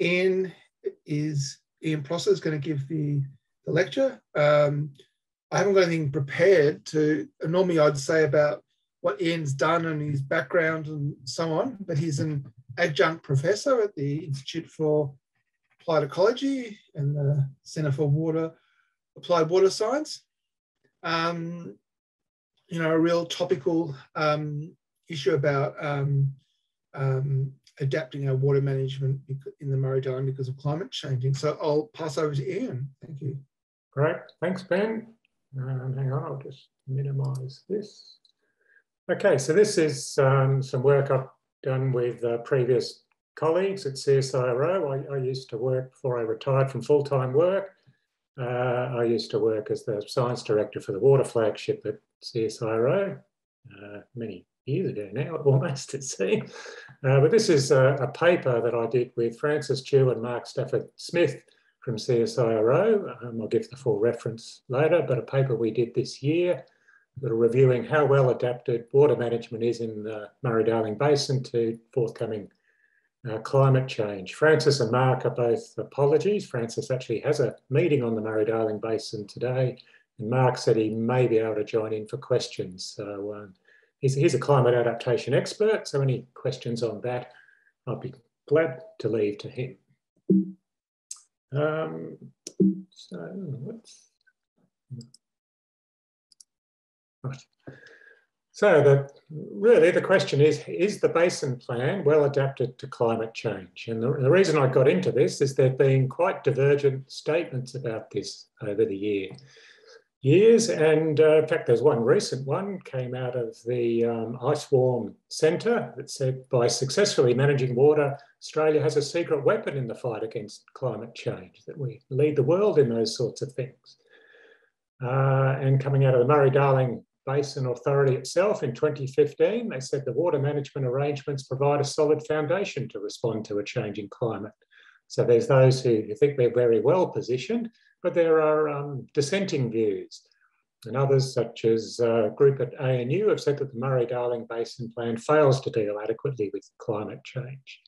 Ian is Ian Prosser is going to give the, the lecture. Um, I haven't got anything prepared to, normally I'd say about what Ian's done and his background and so on, but he's an adjunct professor at the Institute for Applied Ecology and the Centre for Water, Applied Water Science. Um, you know, a real topical um, issue about um, um adapting our water management in the Murray-Darling because of climate changing. So I'll pass over to Ian. Thank you. Great, thanks Ben. Um, hang on, I'll just minimize this. Okay, so this is um, some work I've done with uh, previous colleagues at CSIRO. I, I, used to work before I retired from full-time work. Uh, I used to work as the science director for the water flagship at CSIRO uh, many years ago now, almost it seems. Uh, but this is a, a, paper that I did with Francis Chiew and Mark Stafford Smith from CSIRO. Um, I'll give the full reference later, but a paper we did this year that are reviewing how well adapted water management is in the Murray-Darling Basin to forthcoming uh, climate change. Francis and Mark are both apologies. Francis actually has a meeting on the Murray-Darling Basin today, and Mark said he may be able to join in for questions. So um, he's, he's a climate adaptation expert, so any questions on that, I'd be glad to leave to him. Um, so let's, right. So the, really the question is, is the basin plan well adapted to climate change? And the, the reason I got into this is there have been quite divergent statements about this over the year years. And uh, in fact, there's one recent one came out of the um, ICEWaRM Centre that said by successfully managing water, Australia has a secret weapon in the fight against climate change, that we lead the world in those sorts of things. Uh, and coming out of the Murray-Darling Basin Authority itself in 2015, they said the water management arrangements provide a solid foundation to respond to a changing climate. So there's those who think we're very well positioned, but there are um, dissenting views. And others, such as a group at ANU, have said that the Murray-Darling Basin Plan fails to deal adequately with climate change.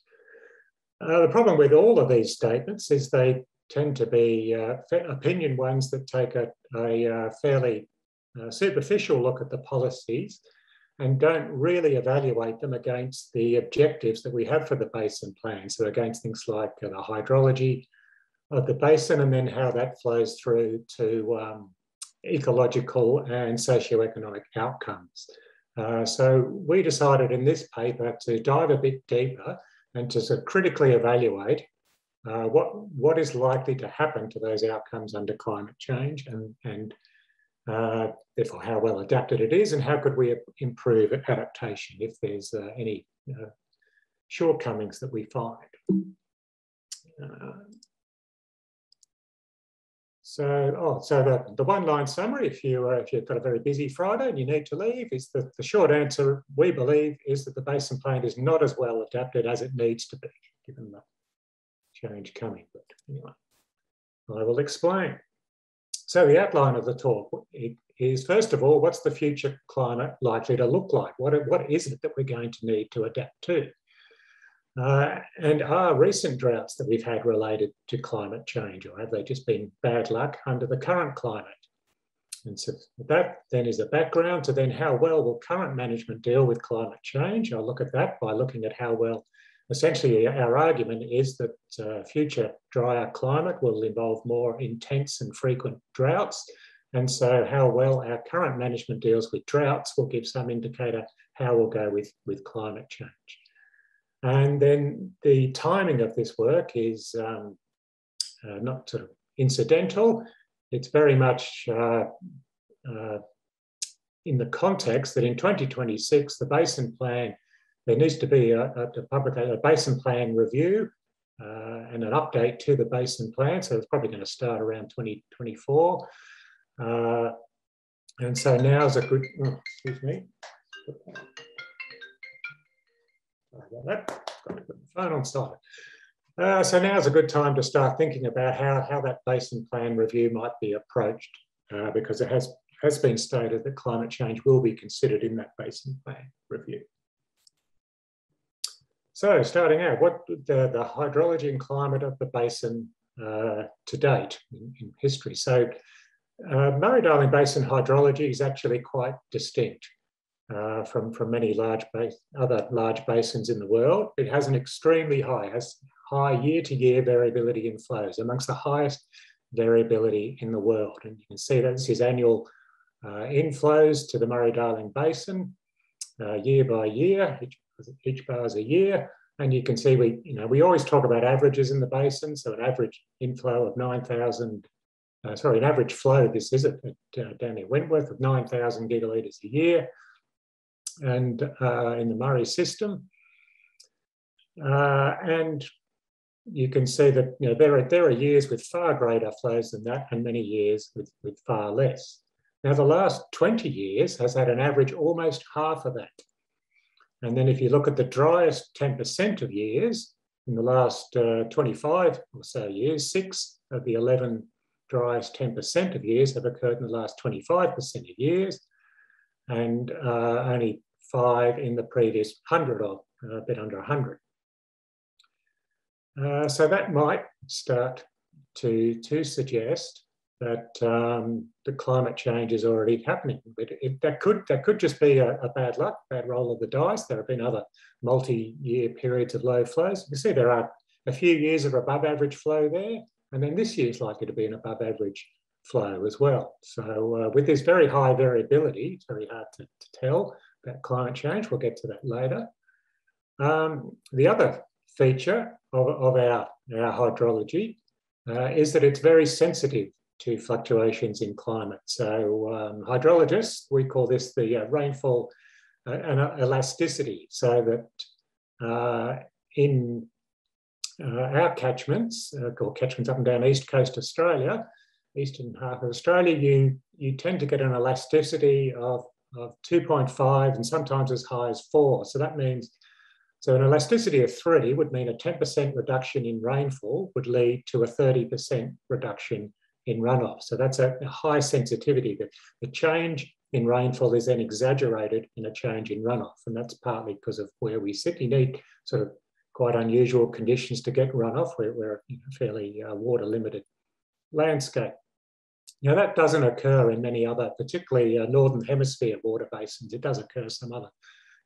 Uh, the problem with all of these statements is they tend to be uh, opinion ones that take a, a uh, fairly uh, superficial look at the policies and don't really evaluate them against the objectives that we have for the basin plan. So against things like uh, the hydrology, of the basin and then how that flows through to um, ecological and socioeconomic outcomes. Uh, so we decided in this paper to dive a bit deeper and to sort of critically evaluate uh, what, what is likely to happen to those outcomes under climate change and, and uh, therefore how well adapted it is and how could we improve adaptation if there's uh, any uh, shortcomings that we find. So, oh, so the, the one line summary, if, you, uh, if you've got a very busy Friday and you need to leave, is that the short answer, we believe, is that the basin plan is not as well adapted as it needs to be, given the change coming. But anyway, I will explain. So the outline of the talk is, first of all, what's the future climate likely to look like? What, what is it that we're going to need to adapt to? Uh, and are recent droughts that we've had related to climate change, or have they just been bad luck under the current climate? And so that then is a background to then how well will current management deal with climate change? I'll look at that by looking at how well, essentially our argument is that uh, future drier climate will involve more intense and frequent droughts. And so how well our current management deals with droughts will give some indicator how we'll go with, with climate change. And then the timing of this work is um, uh, not sort of incidental. It's very much uh, uh, in the context that in 2026, the basin plan, there needs to be a, a, public, a basin plan review uh, and an update to the basin plan. So it's probably going to start around 2024. Uh, and so now is a good, oh, excuse me phone on silent. Uh, so now is a good time to start thinking about how, how that basin plan review might be approached, uh, because it has, has been stated that climate change will be considered in that basin plan review. So starting out, what the, the hydrology and climate of the basin uh, to date in, in history. So uh, Murray-Darling Basin hydrology is actually quite distinct uh, from, from many large other large basins in the world. It has an extremely high, has high year-to-year -year variability in flows, amongst the highest variability in the world. And you can see that this is annual uh, inflows to the Murray-Darling Basin uh, year by year, each, each bar is a year. And you can see we, you know, we always talk about averages in the basin. So an average inflow of 9,000, uh, sorry, an average flow, this is it, at, uh, down Wentworth of 9,000 gigalitres a year. And uh, in the Murray system. Uh, and you can see that you know, there, are, there are years with far greater flows than that and many years with, with far less. Now, the last 20 years has had an average almost half of that. And then if you look at the driest 10% of years, in the last uh, 25 or so years, six of the 11 driest 10% of years have occurred in the last 25% of years, and uh, only five in the previous 100 or uh, a bit under 100. Uh, so that might start to, to suggest that um, the climate change is already happening. But it, that could that could just be a, a, bad luck, bad roll of the dice. There have been other multi-year periods of low flows. You can see there are a few years of above average flow there, and then this year is likely to be an above average flow as well. So uh, with this very high variability, it's very hard to, to, tell climate change. We'll get to that later. Um, the other feature of, of our, our hydrology uh, is that it's very sensitive to fluctuations in climate. So um, hydrologists, we call this the uh, rainfall uh, and uh, elasticity, so that uh, in uh, our catchments, called catchments up and down east coast Australia, eastern half of Australia, you, you tend to get an elasticity of, of 2.5 and sometimes as high as four. So that means so an elasticity of three would mean a 10% reduction in rainfall would lead to a 30% reduction in runoff. So that's a, a high sensitivity. The, the change in rainfall is then exaggerated in a change in runoff. And that's partly because of where we sit. You need sort of quite unusual conditions to get runoff. We're, we're fairly uh, water limited landscape. Now that doesn't occur in many other, particularly uh, Northern Hemisphere water basins. It does occur some other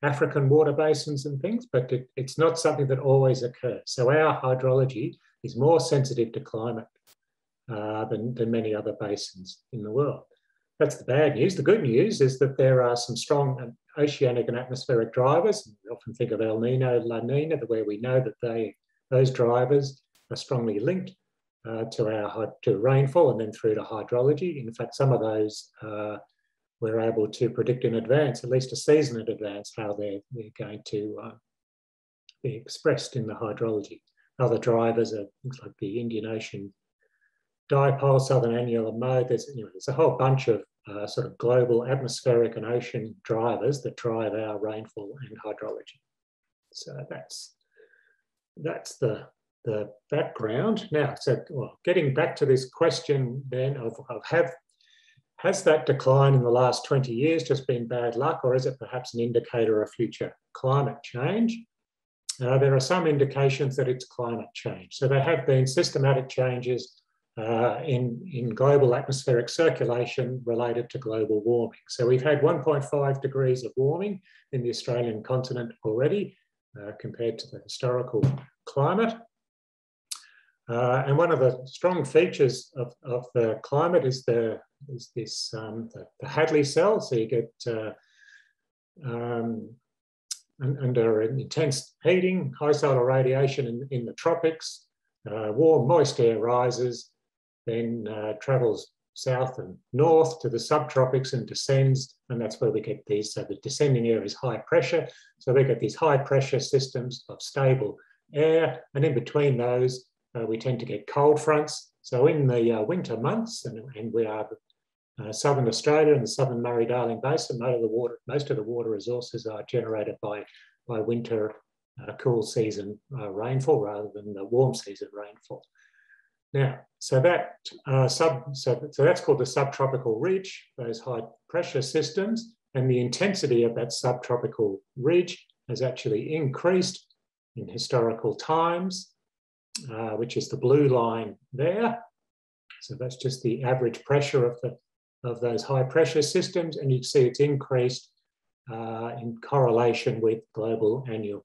African water basins and things, but it, it's not something that always occurs. So our hydrology is more sensitive to climate uh, than, than many other basins in the world. That's the bad news. The good news is that there are some strong oceanic and atmospheric drivers. We often think of El Nino, La Nina, where we know that they, those drivers are strongly linked uh, to our to rainfall and then through to hydrology. In fact, some of those uh, we're able to predict in advance, at least a season in advance, how they're, they're going to uh, be expressed in the hydrology. Other drivers are things like the Indian Ocean dipole, southern annular mode. There's, there's a whole bunch of uh, sort of global atmospheric and ocean drivers that drive our rainfall and hydrology. So that's that's the the background. Now, so well, getting back to this question then of, of have has that decline in the last 20 years just been bad luck, or is it perhaps an indicator of future climate change? Uh, there are some indications that it's climate change. So there have been systematic changes uh, in, in global atmospheric circulation related to global warming. So we've had 1.5 degrees of warming in the Australian continent already uh, compared to the historical climate. Uh, and one of the strong features of, of the climate is, the, is this, um, the, the, Hadley cell. So you get uh, um, under intense heating, high solar radiation in, in the tropics, uh, warm, moist air rises, then uh, travels south and north to the subtropics and descends, and that's where we get these. So the descending air is high pressure, so we get these high pressure systems of stable air, and in between those, uh, we tend to get cold fronts. So in the uh, winter months, and, and we are uh, southern Australia and the southern Murray-Darling Basin, most of the water, most of the water resources are generated by by winter uh, cool season uh, rainfall rather than the warm season rainfall. Now, so that uh, sub, so, so that's called the subtropical ridge, those high pressure systems, and the intensity of that subtropical ridge has actually increased in historical times, uh, which is the blue line there. So that's just the average pressure of, the, of those high pressure systems. And you see it's increased uh, in correlation with global annual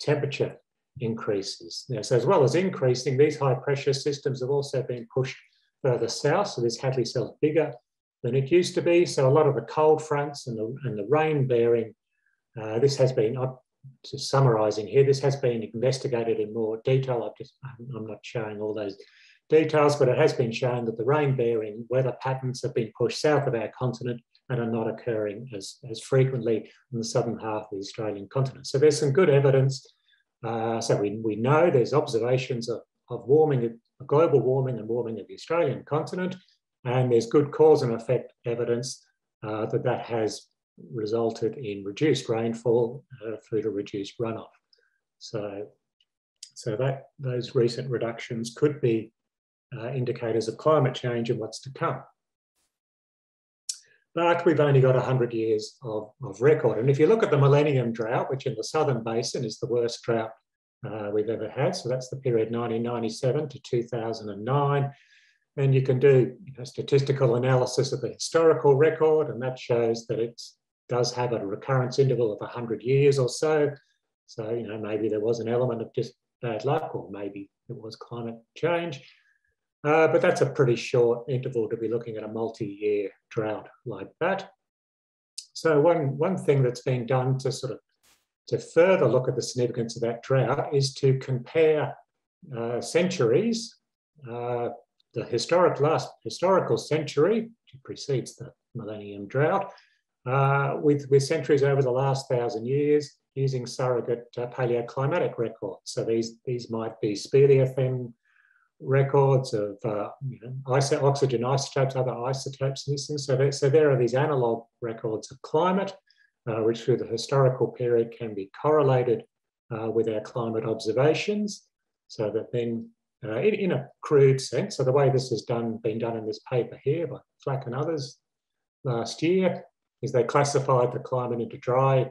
temperature increases. Now, so as well as increasing, these high pressure systems have also been pushed further south. So this Hadley cell is bigger than it used to be. So a lot of the cold fronts and the, and the rain bearing, uh, this has been, I'm just summarising here, this has been investigated in more detail. I've just, I'm not showing all those details, but it has been shown that the rain bearing weather patterns have been pushed south of our continent and are not occurring as, as frequently in the southern half of the Australian continent. So there's some good evidence. Uh, so we, we know there's observations of, of warming, of global warming and warming of the Australian continent. And there's good cause and effect evidence uh, that that has resulted in reduced rainfall uh, through to reduced runoff. So, so that those recent reductions could be uh, indicators of climate change and what's to come. But we've only got 100 years of, of record. And if you look at the Millennium Drought, which in the Southern Basin is the worst drought uh, we've ever had, so that's the period 1997 to 2009, and you can do you know, statistical analysis of the historical record, and that shows that it does have a recurrence interval of 100 years or so. So, you know, maybe there was an element of just bad luck, or maybe it was climate change. Uh, but that's a pretty short interval to be looking at a multi-year drought like that. So one, one thing that's been done to sort of to further look at the significance of that drought is to compare uh, centuries uh, the historic last historical century, which precedes the Millennium Drought, uh, with, with centuries over the last thousand years using surrogate uh, paleoclimatic records. So these, these might be speleothem records of uh, you know, iso oxygen isotopes, other isotopes and things. So there, so there are these analog records of climate, uh, which through the historical period can be correlated uh, with our climate observations so that then uh, in, in, a crude sense. So the way this has done, been done in this paper here by Flack and others last year is they classified the climate into dry,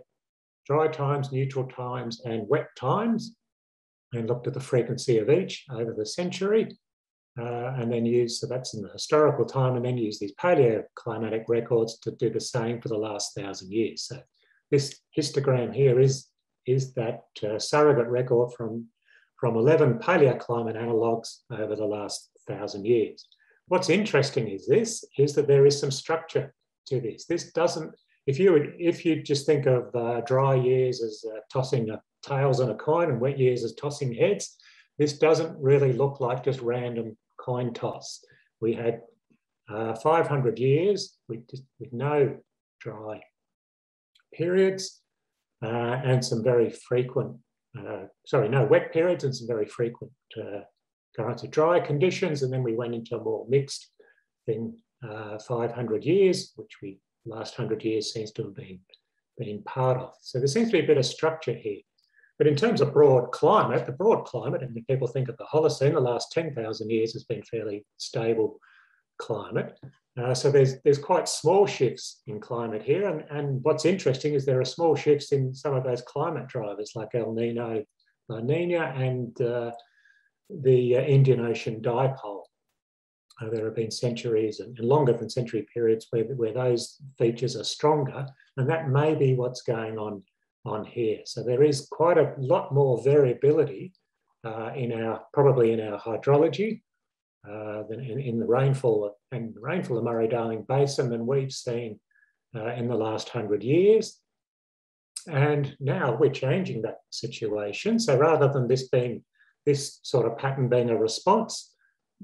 dry times, neutral times, and wet times, and looked at the frequency of each over the century. Uh, and then use, so that's in the historical time, and then use these paleoclimatic records to do the same for the last thousand years. So this histogram here is, is that uh, surrogate record from from 11 paleoclimate analogues over the last thousand years. What's interesting is this, is that there is some structure to this. This doesn't, if you would, if you just think of uh, dry years as uh, tossing tails on a coin and wet years as tossing heads, this doesn't really look like just random coin toss. We had uh, 500 years with, with no dry periods uh, and some very frequent uh, sorry, no, wet periods and some very frequent uh, currents of dry conditions. And then we went into a more mixed thing, uh, 500 years, which we last 100 years seems to have been, been part of. So there seems to be a bit of structure here. But in terms of broad climate, the broad climate, and people think of the Holocene, the last 10,000 years has been fairly stable climate. Uh, so there's, there's quite small shifts in climate here. And, and what's interesting is there are small shifts in some of those climate drivers like El Nino, La Nina, and uh, the uh, Indian Ocean dipole. Uh, there have been centuries and, and, longer than century periods where, where those features are stronger. And that may be what's going on, on here. So there is quite a lot more variability uh, in our, probably in our hydrology uh, than in, in, the rainfall and rainfall of Murray-Darling Basin than we've seen uh, in the last hundred years. And now we're changing that situation. So rather than this being this sort of pattern being a response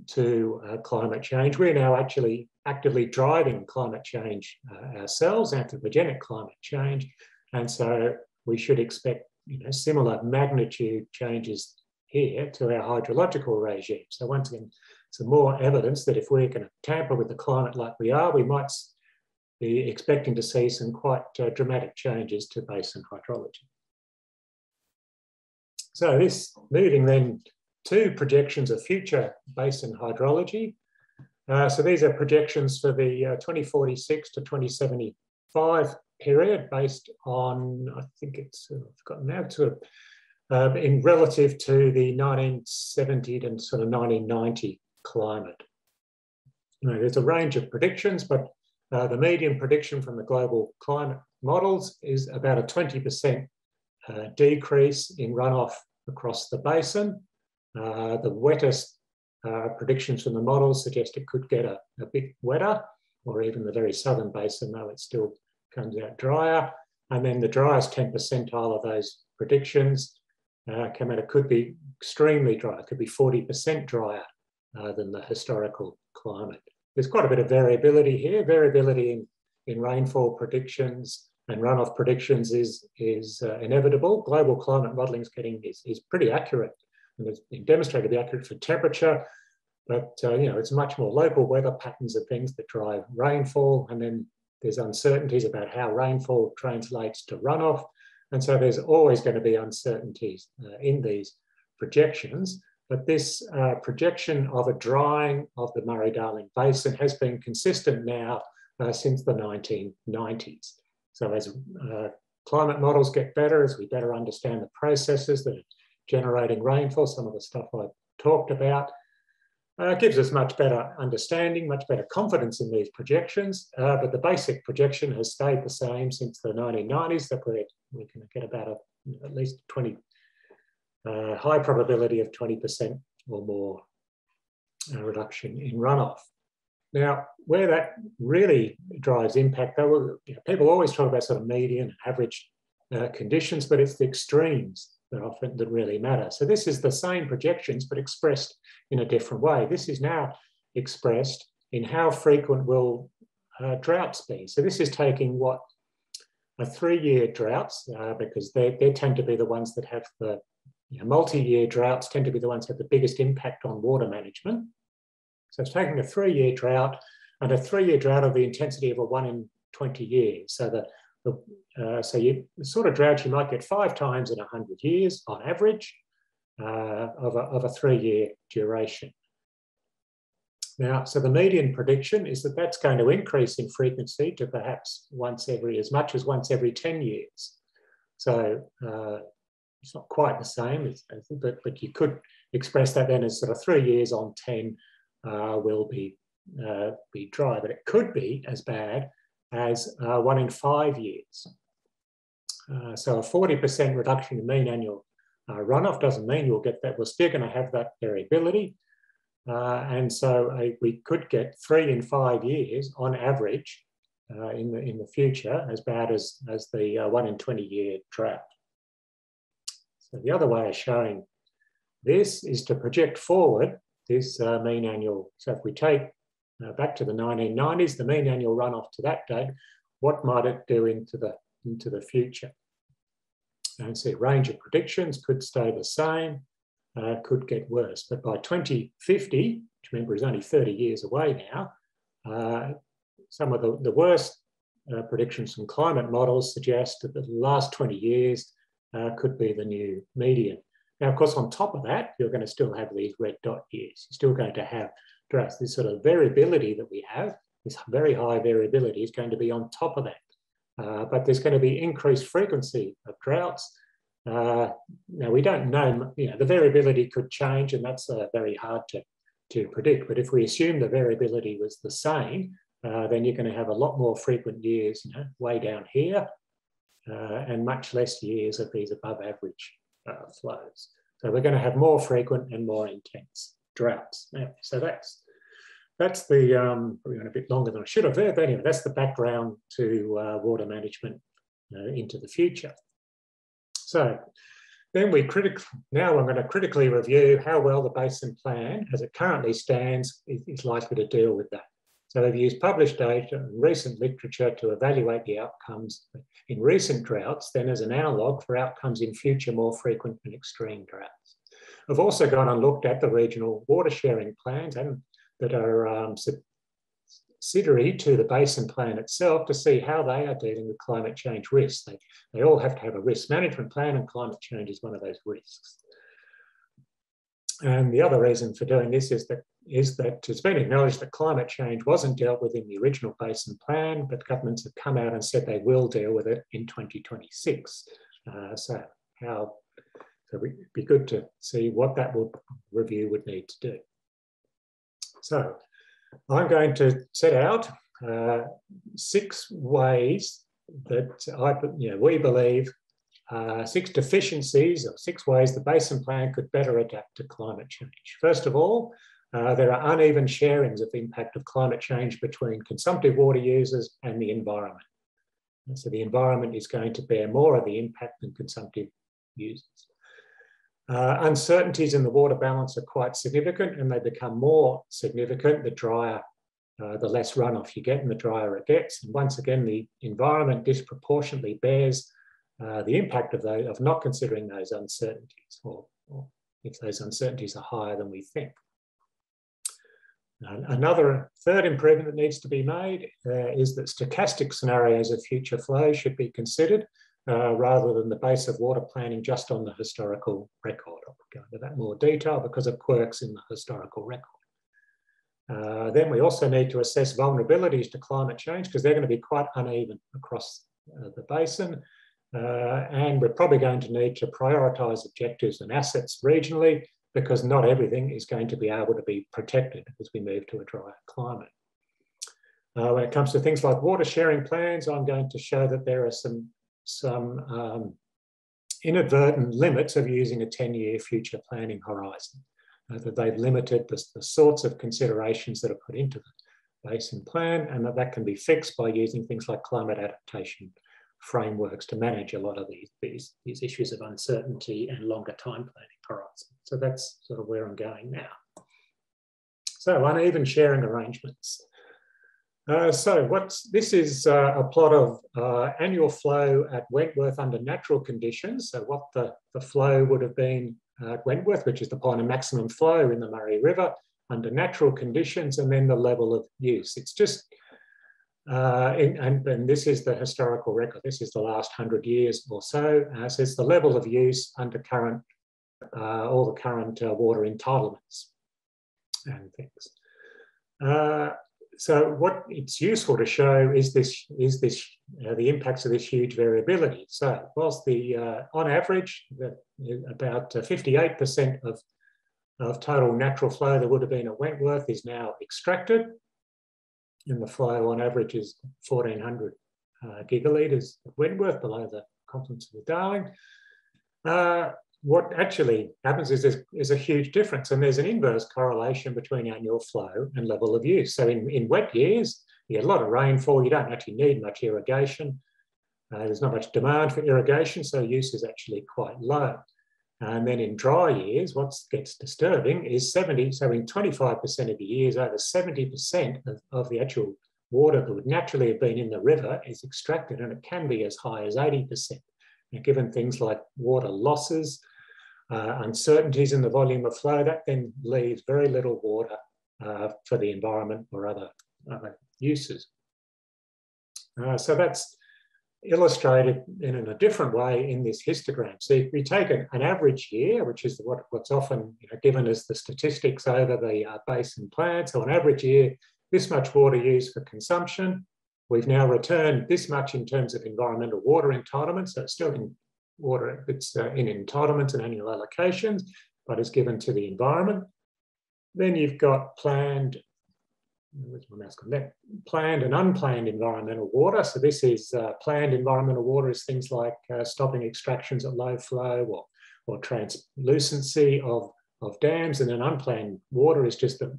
to uh, climate change, we're now actually actively driving climate change uh, ourselves, anthropogenic climate change. And so we should expect you know, similar magnitude changes here to our hydrological regime. So once again, some more evidence that if we're going to tamper with the climate like we are, we might be expecting to see some quite uh, dramatic changes to basin hydrology. So this moving then to projections of future basin hydrology. Uh, so these are projections for the uh, 2046 to 2075 period based on, I think it's, uh, I've got now to uh, in relative to the 1970 and sort of 1990 climate. You know, there's a range of predictions, but uh, the median prediction from the global climate models is about a 20% uh, decrease in runoff across the basin. Uh, the wettest uh, predictions from the models suggest it could get a, a bit wetter, or even the very southern basin, though it still comes out drier. And then the driest 10 percentile of those predictions uh, come out, it could be extremely dry, it could be 40% drier uh, than the historical climate. There's quite a bit of variability here, variability in, in rainfall predictions and runoff predictions is, is uh, inevitable. Global climate modelling is, is pretty accurate and it's been demonstrated to be accurate for temperature, but uh, you know it's much more local weather patterns and things that drive rainfall, and then there's uncertainties about how rainfall translates to runoff, and so there's always going to be uncertainties uh, in these projections. But this uh, projection of a drying of the Murray-Darling Basin has been consistent now uh, since the 1990s. So as uh, climate models get better, as we better understand the processes that generating rainfall, some of the stuff I talked about, uh, gives us much better understanding, much better confidence in these projections. Uh, but the basic projection has stayed the same since the 1990s that we're, we can get about a, at least 20 uh, high probability of 20% or more uh, reduction in runoff. Now, where that really drives impact, though, you know, people always talk about sort of median average uh, conditions, but it's the extremes that often that really matter. So this is the same projections, but expressed in a different way. This is now expressed in how frequent will uh, droughts be. So this is taking what a three-year droughts, uh, because they, they tend to be the ones that have the you know, multi-year droughts tend to be the ones that have the biggest impact on water management. So it's taking a three-year drought and a three-year drought of the intensity of a one in 20 years. So the, the uh, so you the sort of drought you might get five times in 100 years on average uh, of, a, a three-year duration. Now, so the median prediction is that that's going to increase in frequency to perhaps once every, as much as once every 10 years. So uh, it's not quite the same, but, but you could express that then as sort of three years on 10 uh, will be, uh, be dry, but it could be as bad as uh, one in five years. Uh, so a 40% reduction in mean annual uh, runoff doesn't mean you'll get that. We're still going to have that variability. Uh, and so we could get three in five years on average in, the, in the future as bad as, as the one in 20 year drought. So the other way of showing this is to project forward this uh, mean annual. So if we take back to the 1990s, the mean annual runoff to that date, what might it do into the, into the future? And see, range of predictions could stay the same, uh, could get worse. But by 2050, which remember is only 30 years away now, uh, some of the, the worst uh, predictions from climate models suggest that the last 20 years uh, could be the new median. Now, of course, on top of that, you're going to still have these red dot years. You're still going to have This sort of variability that we have, this very high variability is going to be on top of that. Uh, but there's going to be increased frequency of droughts. Uh, now, we don't know, you know, the variability could change and that's uh, very hard to, to predict. But if we assume the variability was the same, uh, then you're going to have a lot more frequent years, you know, way down here, uh, and much less years of these above average uh, flows. So we're going to have more frequent and more intense droughts. Now, so that's that's the um, probably went a bit longer than I should have there, but anyway, that's the background to uh, water management uh, into the future. So then we critically now I'm going to critically review how well the basin plan, as it currently stands, is, is likely to deal with that. So they've used published data and recent literature to evaluate the outcomes in recent droughts, then as an analogue for outcomes in future more frequent and extreme droughts. I've also gone and looked at the regional water sharing plans and that are um, subsidiary to the basin plan itself to see how they are dealing with climate change risks. They, they all have to have a risk management plan and climate change is one of those risks. And the other reason for doing this is that is that it's been acknowledged that climate change wasn't dealt with in the original basin plan, but governments have come out and said they will deal with it in 2026. Uh, so how So it'd be good to see what that would, review would need to do. So I'm going to set out uh, six ways that I, you know, we believe, uh, six deficiencies or six ways the basin plan could better adapt to climate change. First of all, uh, there are uneven sharings of the impact of climate change between consumptive water users and the environment. And so the environment is going to bear more of the impact than consumptive users. Uh, uncertainties in the water balance are quite significant and they become more significant the drier, uh, the less runoff you get and the drier it gets. And once again, the environment disproportionately bears uh, the impact of, those, of not considering those uncertainties or, or if those uncertainties are higher than we think. Another third improvement that needs to be made uh, is that stochastic scenarios of future flow should be considered uh, rather than the base of water planning just on the historical record. I'll go into that more detail because of quirks in the historical record. Uh, then we also need to assess vulnerabilities to climate change because they're going to be quite uneven across uh, the basin. Uh, and we're probably going to need to prioritise objectives and assets regionally because not everything is going to be able to be protected as we move to a drier climate. Uh, when it comes to things like water sharing plans, I'm going to show that there are some, some um, inadvertent limits of using a 10-year future planning horizon, uh, that they've limited the, the, sorts of considerations that are put into the basin plan and that that can be fixed by using things like climate adaptation frameworks to manage a lot of these, these, these issues of uncertainty and longer time planning horizon. So that's sort of where I'm going now. So uneven sharing arrangements. Uh, so what's this is uh, a plot of uh, annual flow at Wentworth under natural conditions. So what the, the flow would have been at Wentworth, which is the point of maximum flow in the Murray River under natural conditions, and then the level of use. It's just uh, and, and, and, this is the historical record. This is the last hundred years or so. Uh, so it's the level of use under current, all the current water entitlements and things. Uh, so what it's useful to show is this is this uh, the impacts of this huge variability. So whilst the on average the, about 58% of of total natural flow that would have been at Wentworth is now extracted and the flow on average is 1400 uh, gigalitres of Wentworth below the confluence of the Darling. What actually happens is there's, a huge difference and there's an inverse correlation between annual flow and level of use. So in, in wet years, you get a lot of rainfall, you don't actually need much irrigation. Uh, there's not much demand for irrigation, so use is actually quite low. And then in dry years, what gets disturbing is 70, so in 25% of the years, over 70% of, of the actual water that would naturally have been in the river is extracted, and it can be as high as 80%. Now, given things like water losses, uh, uncertainties in the volume of flow, that then leaves very little water uh, for the environment or other, other uses. Uh, so that's illustrated in, in, a different way in this histogram. So if we take an, an average year, which is what, what's often you know, given as the statistics over the uh, basin plan, so an average year, this much water used for consumption. We've now returned this much in terms of environmental water entitlement, so it's still in water, it's uh, in entitlements and annual allocations, but is given to the environment. Then you've got planned where's my mouse gone there? Planned and unplanned environmental water. So this is uh, planned environmental water is things like uh, stopping extractions at low flow or, or translucency of, of dams. And then unplanned water is just the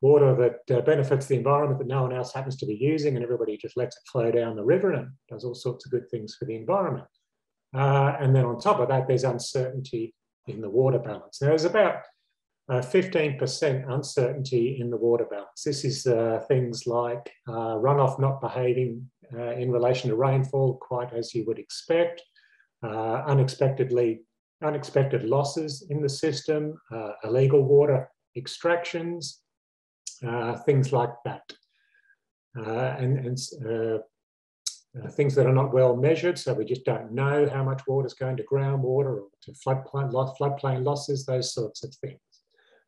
water that uh, benefits the environment that no one else happens to be using and everybody just lets it flow down the river and does all sorts of good things for the environment. Uh, and then on top of that, there's uncertainty in the water balance. Now, there's about 15% uh, uncertainty in the water balance. This is uh, things like uh, runoff not behaving uh, in relation to rainfall quite as you would expect, uh, unexpectedly unexpected losses in the system, illegal water extractions, things like that. and, and uh, things that are not well measured, so we just don't know how much water is going to groundwater or to floodplain, floodplain losses, those sorts of things.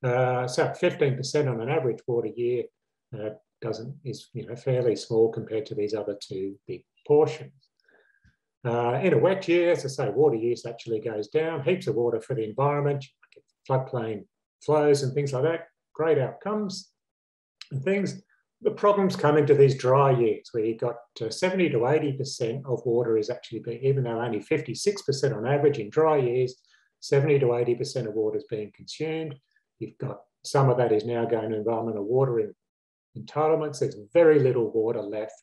Uh, so 15% on an average water year uh, doesn't is you know fairly small compared to these other two big portions. Uh, in a wet year, as I say, water use actually goes down, heaps of water for the environment, floodplain flows and things like that, great outcomes and things. The problems come into these dry years where you've got uh, 70 to 80% of water is actually being, even though only 56% on average in dry years, 70 to 80% of water is being consumed. You've got some of that is now going to environmental watering entitlements. There's very little water left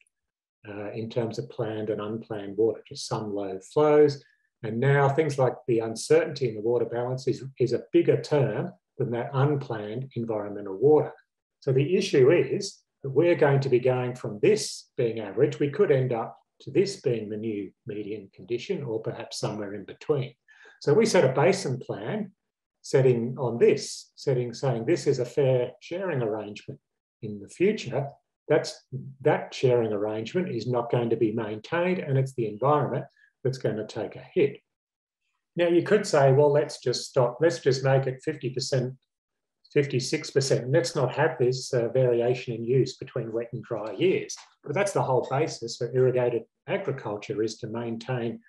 uh, in terms of planned and unplanned water, just some low flows. And now things like the uncertainty in the water balance is, is a bigger term than that unplanned environmental water. So the issue is we're going to be going from this being average, we could end up to this being the new median condition or perhaps somewhere in between. So we set a basin plan setting on this, setting saying this is a fair sharing arrangement in the future. That's, that sharing arrangement is not going to be maintained and it's the environment that's going to take a hit. Now you could say, well, let's just stop, let's just make it 50%, 56%. Let's not have this uh, variation in use between wet and dry years. But that's the whole basis for irrigated agriculture is to maintain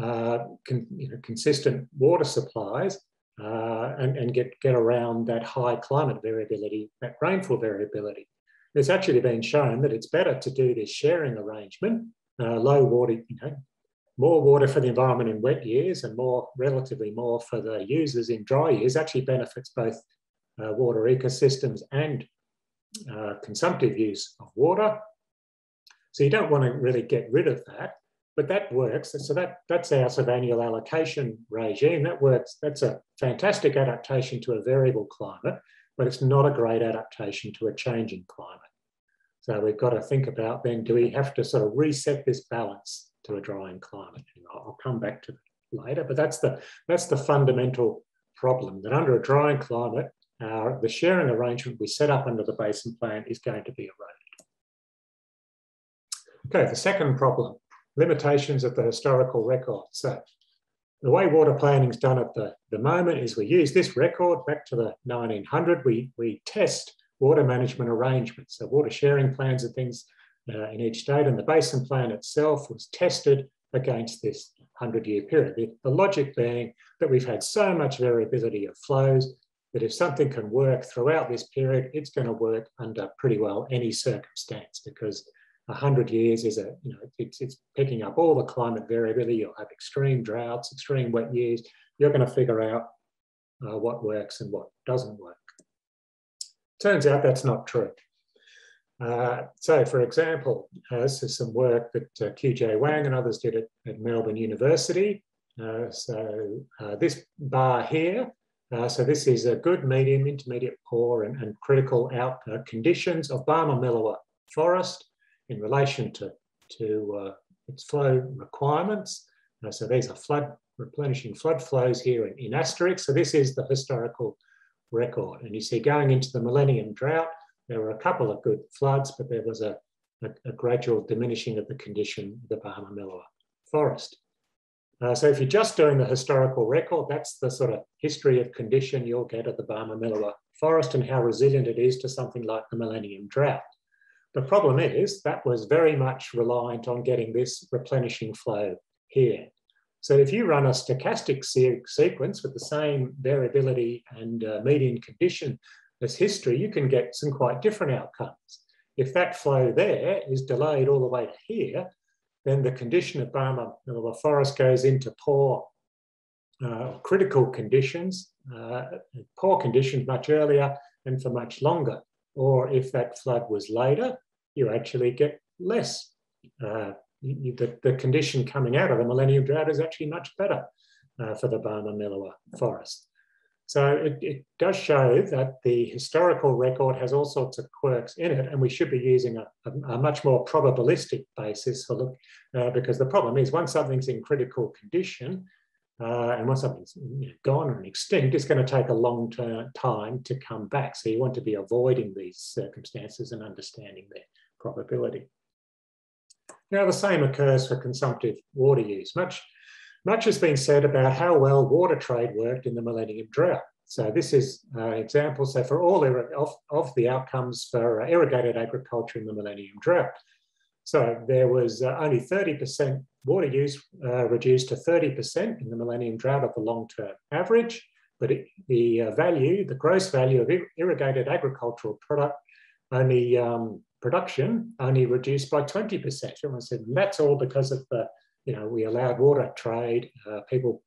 uh, con, you know, consistent water supplies uh, and, and get, get around that high climate variability, that rainfall variability. It's actually been shown that it's better to do this sharing arrangement, uh, low water, you know, more water for the environment in wet years and more, relatively more for the users in dry years actually benefits both uh, water ecosystems and uh, consumptive use of water. So you don't want to really get rid of that, but that works. So that, that's our sort of annual allocation regime. That works. That's a fantastic adaptation to a variable climate, but it's not a great adaptation to a changing climate. So we've got to think about then, do we have to sort of reset this balance to a drying climate. And I'll, come back to that later, but that's the, that's the fundamental problem that under a drying climate, our, the sharing arrangement we set up under the basin plan is going to be eroded. Okay, the second problem, limitations of the historical record. So the way water planning is done at the, the moment is we use this record back to the 1900. We, we test water management arrangements, so water sharing plans and things uh, in each state, and the basin plan itself was tested against this 100 year period. The, the logic being that we've had so much variability of flows that if something can work throughout this period, it's going to work under pretty well any circumstance because 100 years is a, you know, it's, it's picking up all the climate variability. You'll have extreme droughts, extreme wet years. You're going to figure out uh, what works and what doesn't work. Turns out that's not true. Uh, so, for example, uh, this is some work that uh, QJ Wang and others did at, at Melbourne University. Uh, so, uh, this bar here, uh, so this is a good, medium, intermediate, poor, and, and critical out uh, conditions of Barmah forest in relation to, to uh, its flow requirements. Uh, so, these are flood replenishing flood flows here in, in asterisk. So, this is the historical record. And you see, going into the millennium drought, there were a couple of good floods, but there was a, a, a gradual diminishing of the condition of the Barmah forest. Uh, so if you're just doing the historical record, that's the sort of history of condition you'll get of the Barmah forest and how resilient it is to something like the Millennium Drought. The problem is that was very much reliant on getting this replenishing flow here. So if you run a stochastic se sequence with the same variability and uh, median condition as history, you can get some quite different outcomes. If that flow there is delayed all the way to here, then the condition of Barmah the forest goes into poor, uh, critical conditions, uh, poor conditions much earlier and for much longer. Or if that flood was later, you actually get less. Uh, you, the, the condition coming out of the millennium drought is actually much better uh, for the Barmah forest. So it, it, does show that the historical record has all sorts of quirks in it, and we should be using a, a, a much more probabilistic basis for look, uh, because the problem is once something's in critical condition, uh, and once something's gone and extinct, it's going to take a long term time to come back. So you want to be avoiding these circumstances and understanding their probability. Now the same occurs for consumptive water use. Much much has been said about how well water trade worked in the Millennium Drought. So this is an uh, example. So for all of, of the outcomes for uh, irrigated agriculture in the Millennium Drought, So there was uh, only 30% water use reduced to 30% in the Millennium Drought of the long-term average, but it, the value, the gross value of irrigated agricultural product, only um, production only reduced by 20%. And I said, that's all because of the, you know, we allowed water trade, uh, people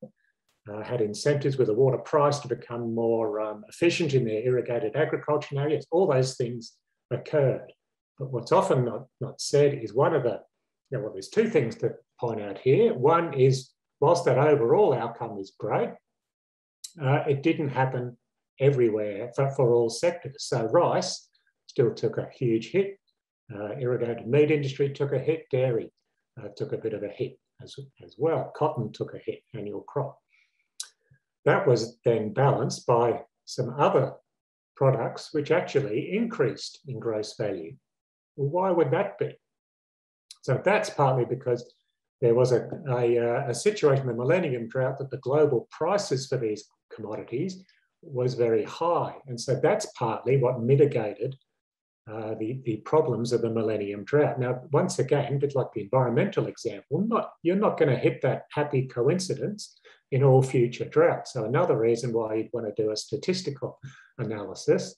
uh, had incentives with the water price to become more um, efficient in their irrigated agriculture areas. All those things occurred. But what's often not, not said is one of the, you know, well, there's two things to point out here. One is, whilst that overall outcome is great, uh, it didn't happen everywhere for, for all sectors. So rice still took a huge hit. Uh, irrigated meat industry took a hit. Dairy uh, took a bit of a hit as, as well. Cotton took a hit, annual crop. That was then balanced by some other products which actually increased in gross value. Well, why would that be? So that's partly because there was a, a, uh, a situation in the Millennium Drought that the global prices for these commodities was very high. And so that's partly what mitigated uh, the, the problems of the Millennium Drought. Now, once again, a bit like the environmental example, not, you're not going to hit that happy coincidence in all future droughts. So another reason why you'd want to do a statistical analysis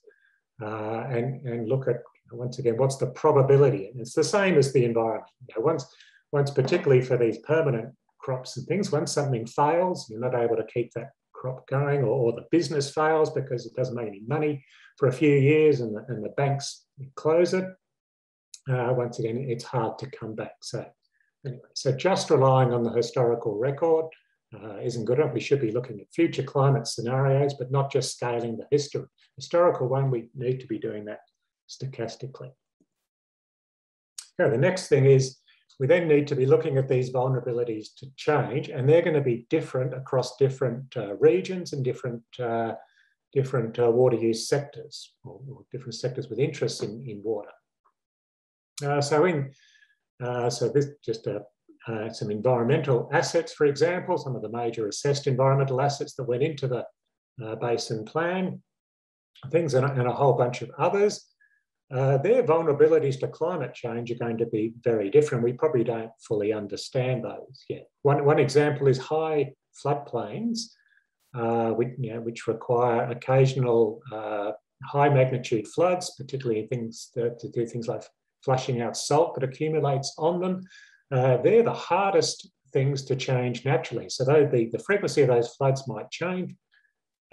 uh, and, and look at once again, what's the probability? And it's the same as the environment. You know, once, once particularly for these permanent crops and things, once something fails, you're not able to keep that crop going, or, or the business fails because it doesn't make any money for a few years and the, and the banks close it. Uh, once again, it's hard to come back. So anyway, so just relying on the historical record uh, isn't good enough. We should be looking at future climate scenarios, but not just scaling the history. historical one. We need to be doing that stochastically. Okay, the next thing is we then need to be looking at these vulnerabilities to change, and they're going to be different across different uh, regions and different uh, different uh, water use sectors or, or, different sectors with interest in, in water. Uh, so in uh, so this just uh, some environmental assets, for example, some of the major assessed environmental assets that went into the basin plan, things and a, and a whole bunch of others. Uh, their vulnerabilities to climate change are going to be very different. We probably don't fully understand those yet. One, one example is high floodplains, uh, which, you know, which, require occasional uh, high magnitude floods, particularly things to, to, do things like flushing out salt that accumulates on them. Uh, they're the hardest things to change naturally. So the, the frequency of those floods might change,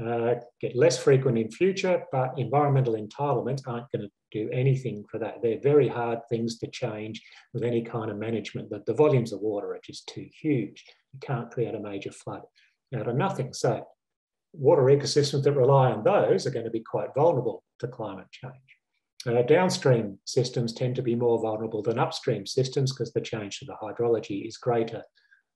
uh, get less frequent in future, but environmental entitlements aren't going to do anything for that. They're very hard things to change with any kind of management. That the volumes of water are just too huge. You can't create a major flood out of nothing. So water ecosystems that rely on those are going to be quite vulnerable to climate change. Uh, downstream systems tend to be more vulnerable than upstream systems because the change to the hydrology is greater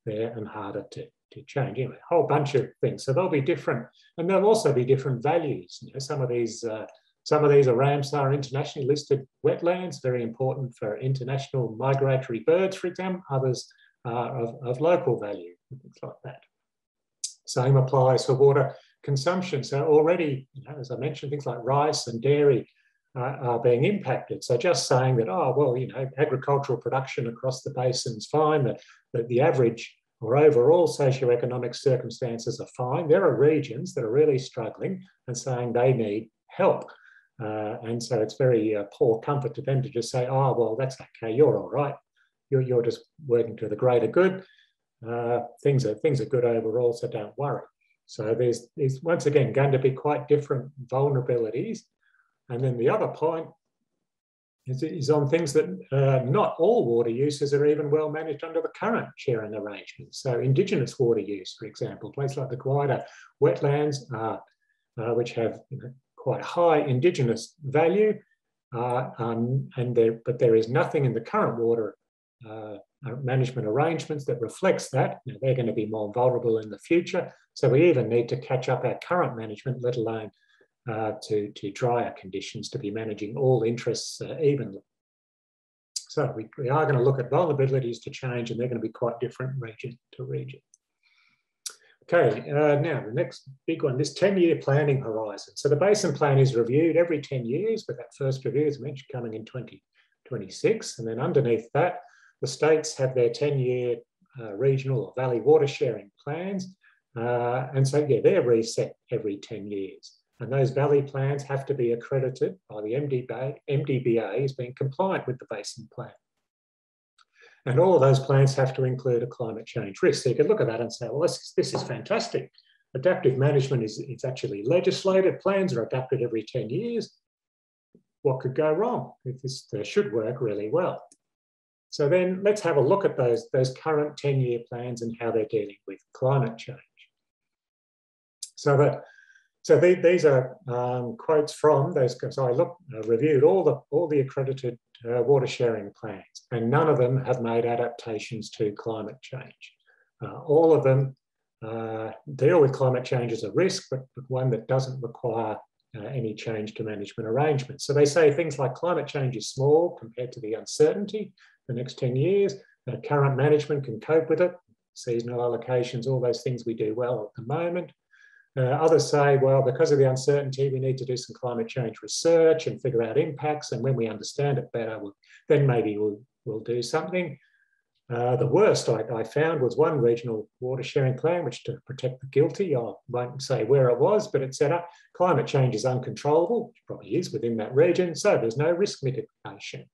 there and harder to, to change. Anyway, a whole bunch of things. So they'll be different, and there'll also be different values. You know, some of these uh, some of these are Ramsar internationally listed wetlands, very important for international migratory birds, for example. Others are of, of local value, things like that. Same applies for water consumption. So already, as I mentioned, things like rice and dairy uh, are being impacted. So just saying that, oh, well, you know, agricultural production across the basin's fine, that, that the average or overall socioeconomic circumstances are fine. There are regions that are really struggling and saying they need help. Uh, and so it's very uh, poor comfort to them to just say, oh, well, that's okay, you're all right. You're, you're just working to the greater good. Uh, things, are, things are good overall, so don't worry. So there's, there's once again going to be quite different vulnerabilities. And then the other point is, is on things that uh, not all water uses are even well managed under the current sharing arrangements. So Indigenous water use, for example, places like the Gwydir wetlands, uh, which have you know, quite high indigenous value, uh, um, and there, but there is nothing in the current water uh, management arrangements that reflects that. They're going to be more vulnerable in the future, so we even need to catch up our current management, let alone uh, to, to drier conditions to be managing all interests uh, evenly. So we, we are going to look at vulnerabilities to change and they're going to be quite different region to region. Okay, uh, now the next big one, this 10-year planning horizon. So the basin plan is reviewed every 10 years, but that first review, as mentioned, coming in 2021. 26. And then underneath that, the states have their 10 year uh, regional or valley water sharing plans. Uh, and so, yeah, they're reset every 10 years. And those valley plans have to be accredited by the MDBA, MDBA as being compliant with the basin plan. And all of those plans have to include a climate change risk. So you can look at that and say, well, this, this is fantastic. Adaptive management is it's actually legislated. Plans are adapted every 10 years. What could go wrong? This should work really well. So then let's have a look at those, those current 10-year plans and how they're dealing with climate change. So that so the, these are um, quotes from those. So I looked, uh, reviewed all the all the accredited uh, water sharing plans, and none of them have made adaptations to climate change. Uh, all of them uh, deal with climate change as a risk, but, but one that doesn't require uh, any change to management arrangements. So they say things like climate change is small compared to the uncertainty the next 10 years. current management can cope with it. Seasonal allocations, all those things we do well at the moment. Uh, others say, well, because of the uncertainty, we need to do some climate change research and figure out impacts. And when we understand it better, we'll, then maybe we'll, we'll do something. Uh, the worst I, I, found was one regional water sharing plan, which to protect the guilty, I won't say where it was, but it said uh, climate change is uncontrollable, which probably is within that region, so there's no risk mitigation.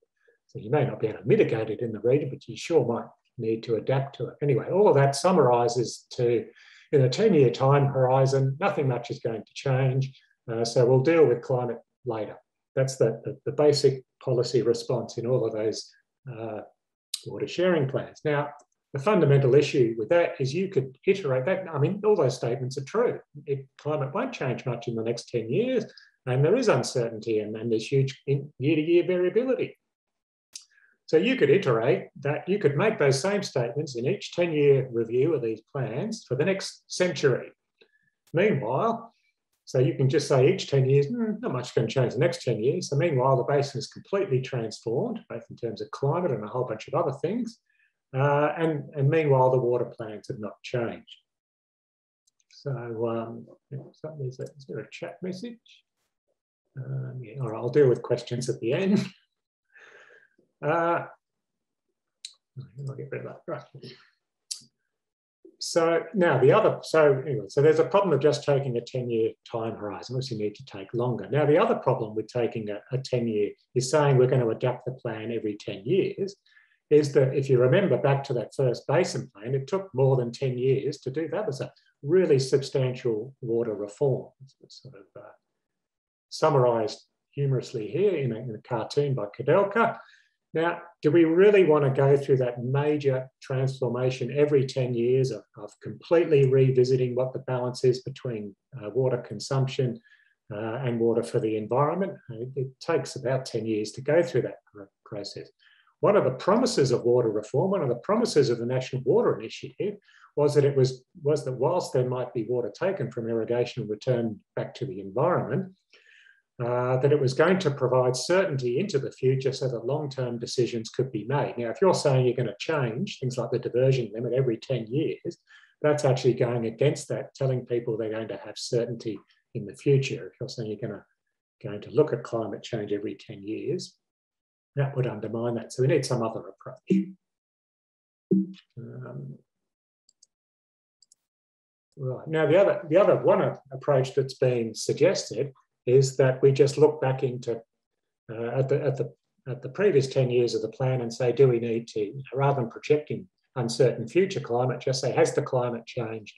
You may not be able to mitigate it in the region, but you sure might need to adapt to it. Anyway, all of that summarises to in a 10 year time horizon, nothing much is going to change. Uh, so we'll deal with climate later. That's the, the, the, basic policy response in all of those uh, water sharing plans. Now, the fundamental issue with that is you could iterate that. I mean, all those statements are true. It, climate won't change much in the next 10 years, and there is uncertainty and, and there's huge year to year variability. So you could iterate that, you could make those same statements in each 10 year review of these plans for the next century. Meanwhile, so you can just say each 10 years, mm, not much going to change the next 10 years. So meanwhile, the basin is completely transformed, both in terms of climate and a whole bunch of other things. Uh, and, and meanwhile, the water plans have not changed. So um, is, there, is there a chat message? Um, yeah, all right, I'll deal with questions at the end. Uh, I'll get rid of that. Right. So now the other, so anyway, so there's a problem of just taking a 10 year time horizon, which you need to take longer. Now, the other problem with taking a, a 10 year is saying we're going to adapt the plan every 10 years is that if you remember back to that first basin plan, it took more than 10 years to do. That It was a really substantial water reform. Sort of uh, summarized humorously here in a, in a cartoon by Kudelka. Now, do we really want to go through that major transformation every 10 years of, of completely revisiting what the balance is between uh, water consumption uh, and water for the environment? It, it, takes about 10 years to go through that process. One of the promises of water reform, one of the promises of the National Water Initiative was that it was, was that whilst there might be water taken from irrigation and returned back to the environment, uh, that it was going to provide certainty into the future so that long-term decisions could be made. Now, if you're saying you're going to change things like the diversion limit every 10 years, that's actually going against that, telling people they're going to have certainty in the future. If you're saying you're going to, going to look at climate change every 10 years, that would undermine that. So we need some other approach. Um, right. Now, the other, the other one approach that's been suggested is that we just look back into uh, at, the, at, the, at the previous 10 years of the plan and say, do we need to, rather than projecting uncertain future climate, just say, has the climate changed?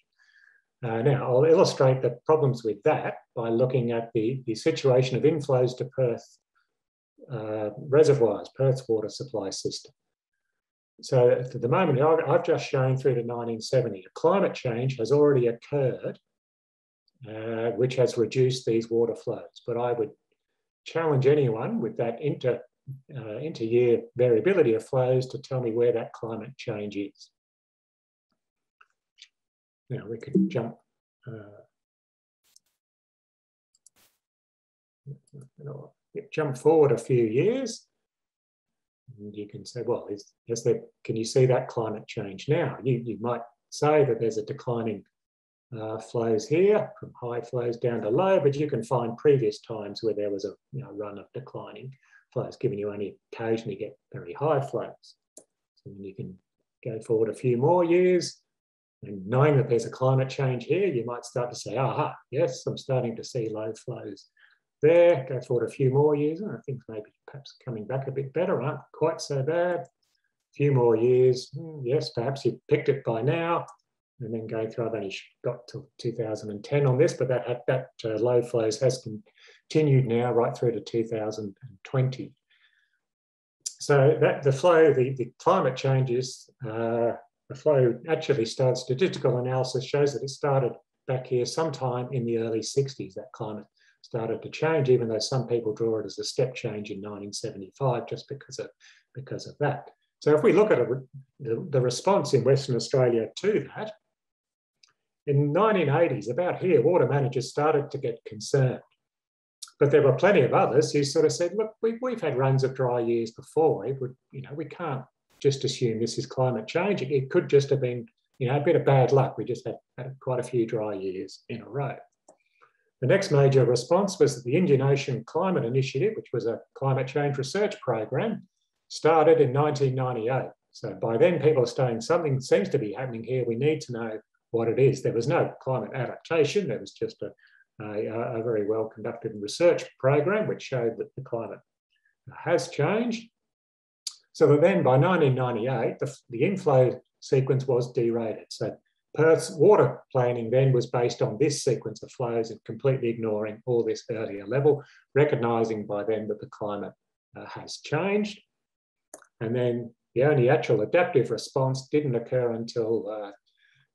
Uh, now, I'll illustrate the problems with that by looking at the, the situation of inflows to Perth uh, reservoirs, Perth's water supply system. So at the moment, I've just shown through to 1970, climate change has already occurred uh, which has reduced these water flows. But I would challenge anyone with that inter, uh, inter-year variability of flows to tell me where that climate change is. Now we can jump uh, jump forward a few years. And you can say, well, is, is there, can you see that climate change now? You, you might say that there's a declining uh, flows here, from high flows down to low, but you can find previous times where there was a you know, run of declining flows, giving you only occasionally get very high flows. So you can go forward a few more years, and knowing that there's a climate change here, you might start to say, aha, yes, I'm starting to see low flows there. Go forward a few more years, and I think maybe perhaps coming back a bit better, aren't quite so bad. A few more years, hmm, yes, perhaps you've picked it by now. And then going through, I've only got to 2010 on this, but that, that uh, low flows has continued now right through to 2020. So that the flow, the, the climate changes, uh, the flow actually started, statistical analysis shows that it started back here sometime in the early 60s, that climate started to change, even though some people draw it as a step change in 1975 just because of, because of that. So if we look at a, the, the response in Western Australia to that, in 1980s, about here, water managers started to get concerned. But there were plenty of others who sort of said, look, we, we've had runs of dry years before. We would, you know, we can't just assume this is climate change. It, it could just have been, you know, a bit of bad luck. We just had, had quite a few dry years in a row. The next major response was that the Indian Ocean Climate Initiative, which was a climate change research program, started in 1998. So by then, people are saying something seems to be happening here. We need to know what it is. There was no climate adaptation. There was just a, a, a very well conducted research program which showed that the climate has changed. So that then by 1998, the, the inflow sequence was derated. So Perth's water planning then was based on this sequence of flows and completely ignoring all this earlier level, recognising by then that the climate uh, has changed. And then the only actual adaptive response didn't occur until uh,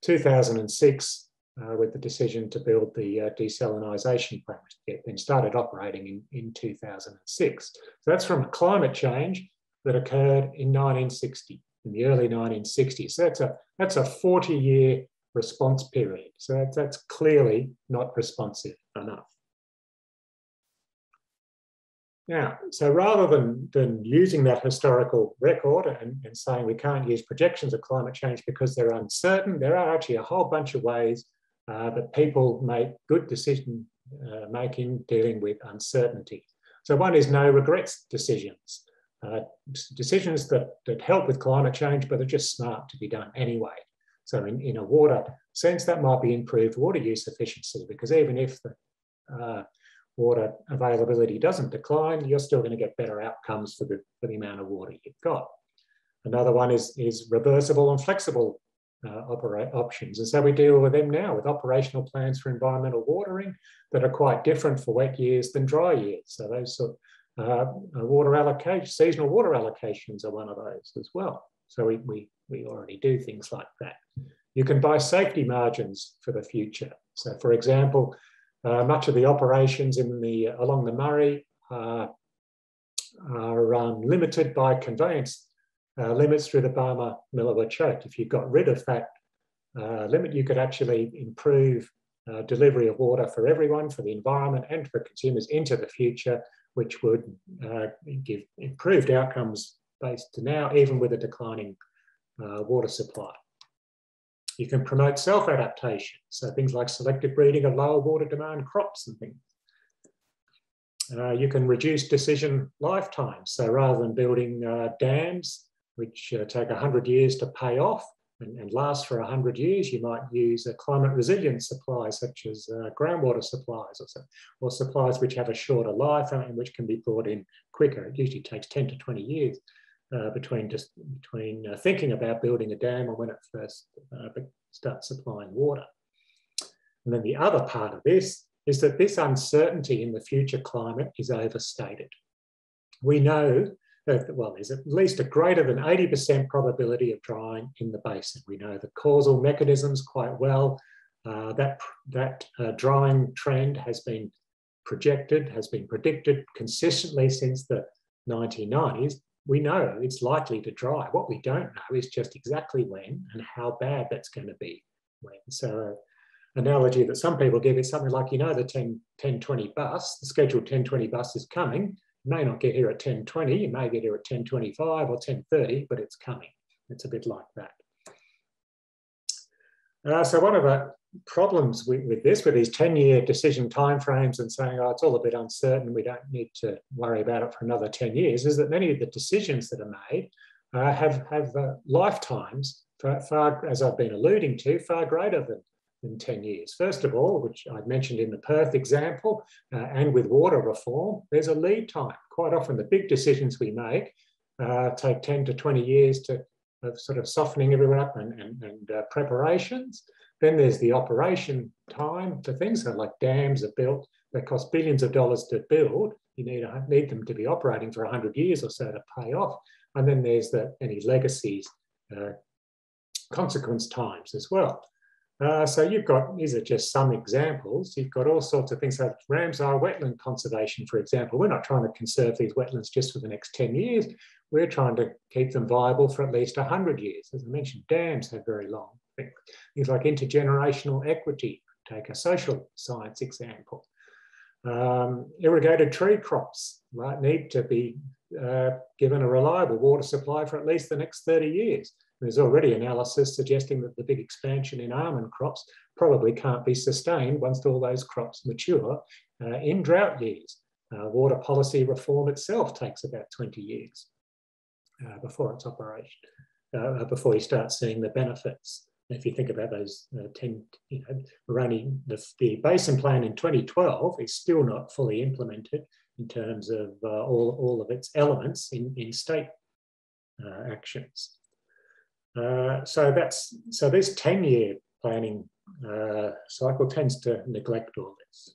2006 uh, with the decision to build the uh, desalinisation plant. It then started operating in, in 2006. So that's from climate change that occurred in 1960, in the early 1960s. So that's a, that's a 40 year response period. So that's, that's clearly not responsive enough. Now, so rather than, than using that historical record and, and saying we can't use projections of climate change because they're uncertain, there are actually a whole bunch of ways uh, that people make good decision uh, making dealing with uncertainty. So one is no regrets decisions, uh, decisions that, that help with climate change, but are just smart to be done anyway. So in, in a water sense, that might be improved water use efficiency because even if the uh, water availability doesn't decline, you're still going to get better outcomes for the, for the amount of water you've got. Another one is, is reversible and flexible uh, options. And so we deal with them now with operational plans for environmental watering that are quite different for wet years than dry years. So those sort of, uh, uh, water allocation, seasonal water allocations are one of those as well. So we, we, we already do things like that. You can buy safety margins for the future. So for example, much of the operations in the along the Murray uh, are um, limited by conveyance uh, limits through the Barmah Millewa Choke. If you got rid of that uh, limit, you could actually improve uh, delivery of water for everyone, for the environment and for consumers into the future, which would uh, give improved outcomes based to now, even with a declining water supply. You can promote self-adaptation, so things like selective breeding of lower water demand crops and things. Uh, you can reduce decision lifetimes. So rather than building uh, dams, which uh, take 100 years to pay off and, and, last for 100 years, you might use a climate resilient supply, such as uh, groundwater supplies or, so, or supplies which have a shorter life and which can be brought in quicker. It usually takes 10 to 20 years uh, between just between uh, thinking about building a dam and when it first uh, starts supplying water. And then the other part of this is that this uncertainty in the future climate is overstated. We know that, well, there's at least a greater than 80% probability of drying in the basin. We know the causal mechanisms quite well. Uh, that that uh, drying trend has been projected, has been predicted consistently since the 1990s we know it's likely to dry. What we don't know is just exactly when and how bad that's going to be when. So analogy that some people give is something like, you know, the 10, 1020 bus, the scheduled 1020 bus is coming. You may not get here at 1020, you may get here at 1025 or 1030, but it's coming. It's a bit like that. Uh, so one of the problems with, with this, with these 10 year decision timeframes and saying, oh, it's all a bit uncertain, we don't need to worry about it for another 10 years, is that many of the decisions that are made uh, have, have uh, lifetimes, far, far, as I've been alluding to, far greater than, than 10 years. First of all, which I mentioned in the Perth example, uh, and with water reform, there's a lead time. Quite often, the big decisions we make uh, take 10 to 20 years to of sort of softening everyone up and, and, and uh, preparations. Then there's the operation time for things. So like dams are built, they cost billions of dollars to build. You need, need them to be operating for 100 years or so to pay off. And then there's the, any legacies, uh, consequence times as well. Uh, so you've got, these are just some examples. You've got all sorts of things like Ramsar wetland conservation, for example. We're not trying to conserve these wetlands just for the next 10 years. We're trying to keep them viable for at least 100 years. As I mentioned, dams have very long things. Like intergenerational equity, take a social science example. Um, irrigated tree crops right, need to be uh, given a reliable water supply for at least the next 30 years. There's already analysis suggesting that the big expansion in almond crops probably can't be sustained once all those crops mature uh, in drought years. Uh, water policy reform itself takes about 20 years uh, before its operation, uh, before you start seeing the benefits. If you think about those uh, 10, you know, we're the, the basin plan in 2012 is still not fully implemented in terms of uh, all, all of its elements in, in state actions. Uh, so that's so this 10-year planning uh, cycle tends to neglect all this.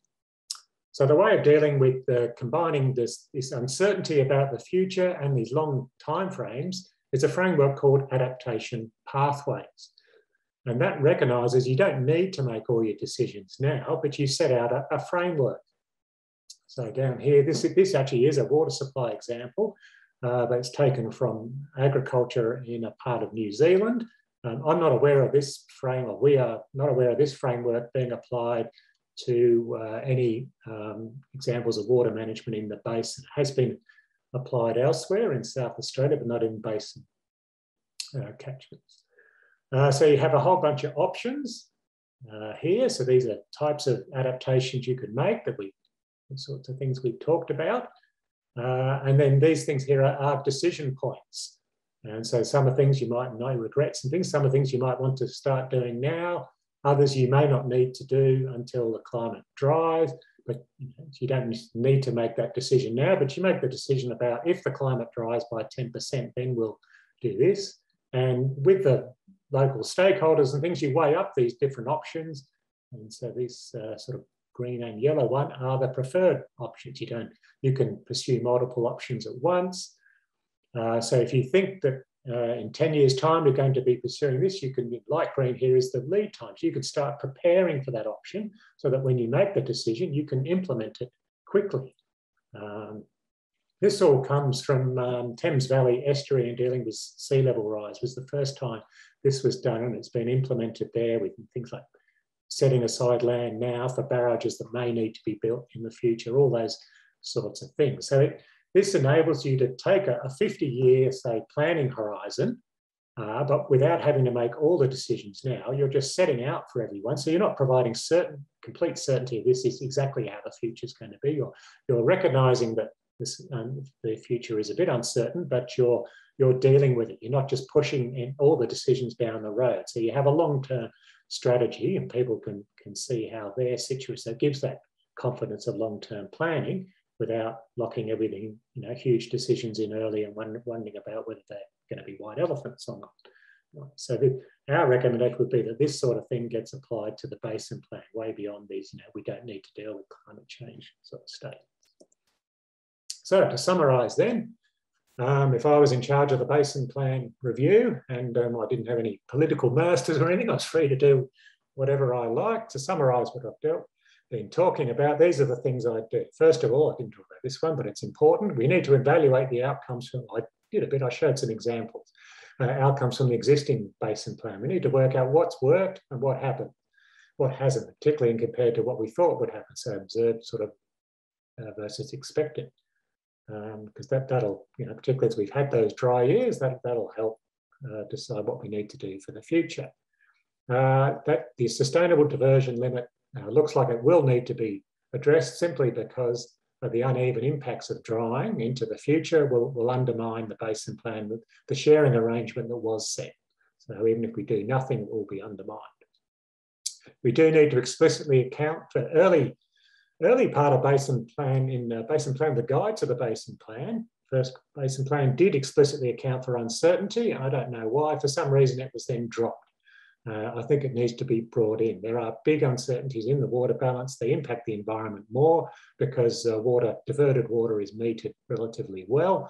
So the way of dealing with uh, combining this, this uncertainty about the future and these long timeframes is a framework called adaptation pathways. And that recognises you don't need to make all your decisions now, but you set out a, a framework. So down here, this, this actually is a water supply example uh, that's taken from agriculture in a part of New Zealand. Um, I'm not aware of this framework, we are not aware of this framework being applied to uh, any um, examples of water management in the basin. It has been applied elsewhere in South Australia, but not in basin uh, catchments. Uh, so you have a whole bunch of options uh, here. So these are types of adaptations you could make that we, the sorts of things we've talked about. Uh, and then these things here are, are, decision points. And so some of things you might know regrets and things, some of things you might want to start doing now, others you may not need to do until the climate dries, but you don't need to make that decision now, but you make the decision about if the climate dries by 10%, then we'll do this. And with the local stakeholders and things, you weigh up these different options. And so these uh, sort of green and yellow one are the preferred options. You don't, you can pursue multiple options at once. Uh, so if you think that uh, in 10 years time you're going to be pursuing this, you can, light green here is the lead time. So you can start preparing for that option so that when you make the decision, you can implement it quickly. Um, this all comes from um, Thames Valley estuary and dealing with sea level rise was the first time this was done and it's been implemented there with things like setting aside land now for barrages that may need to be built in the future, all those sorts of things. So it, this enables you to take a, a 50 year, say, planning horizon, uh, but without having to make all the decisions now, you're just setting out for everyone. So you're not providing certain, complete certainty this is exactly how the future is going to be. You're, you're recognizing that this, um, the future is a bit uncertain, but you're, you're dealing with it. You're not just pushing in all the decisions down the road. So you have a long term strategy and people can, can see how their situation. So gives that confidence of long-term planning without locking everything, you know, huge decisions in early and wondering about whether they're going to be white elephants or not. So the, our recommendation would be that this sort of thing gets applied to the basin plan way beyond these, you know, we don't need to deal with climate change sort of state. So to summarise then, um, if I was in charge of the basin plan review and um, I didn't have any political masters or anything, I was free to do whatever I like. To summarise what I've dealt, been talking about, these are the things I do. First of all, I didn't talk about this one, but it's important. We need to evaluate the outcomes from, I did a bit, I showed some examples, uh, outcomes from the existing basin plan. We need to work out what's worked and what happened, what hasn't, particularly in compared to what we thought would happen. So observed sort of uh, versus expected because um, that, that'll, you know, particularly as we've had those dry years, that, that'll help uh, decide what we need to do for the future. uh, that the sustainable diversion limit uh, looks like it will need to be addressed simply because of the uneven impacts of drying into the future will, will undermine the basin plan the sharing arrangement that was set. So even if we do nothing, it will be undermined. We do need to explicitly account for early, early part of basin plan in uh, basin plan, the guide to the basin plan. First basin plan did explicitly account for uncertainty. I don't know why. For some reason, it was then dropped. Uh, I think it needs to be brought in. There are big uncertainties in the water balance. They impact the environment more because uh, water, diverted water is metered relatively well.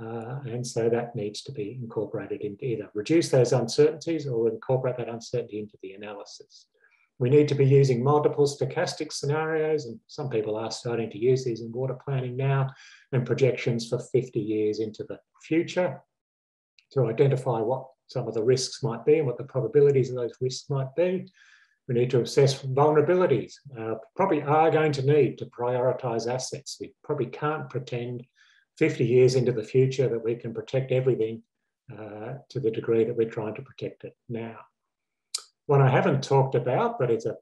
Uh, and so that needs to be incorporated into either reduce those uncertainties or incorporate that uncertainty into the analysis. We need to be using multiple stochastic scenarios, and some people are starting to use these in water planning now, and projections for 50 years into the future to identify what some of the risks might be and what the probabilities of those risks might be. We need to assess vulnerabilities. Uh, probably are going to need to prioritise assets. We probably can't pretend 50 years into the future that we can protect everything uh, to the degree that we're trying to protect it now. One I haven't talked about, but it's a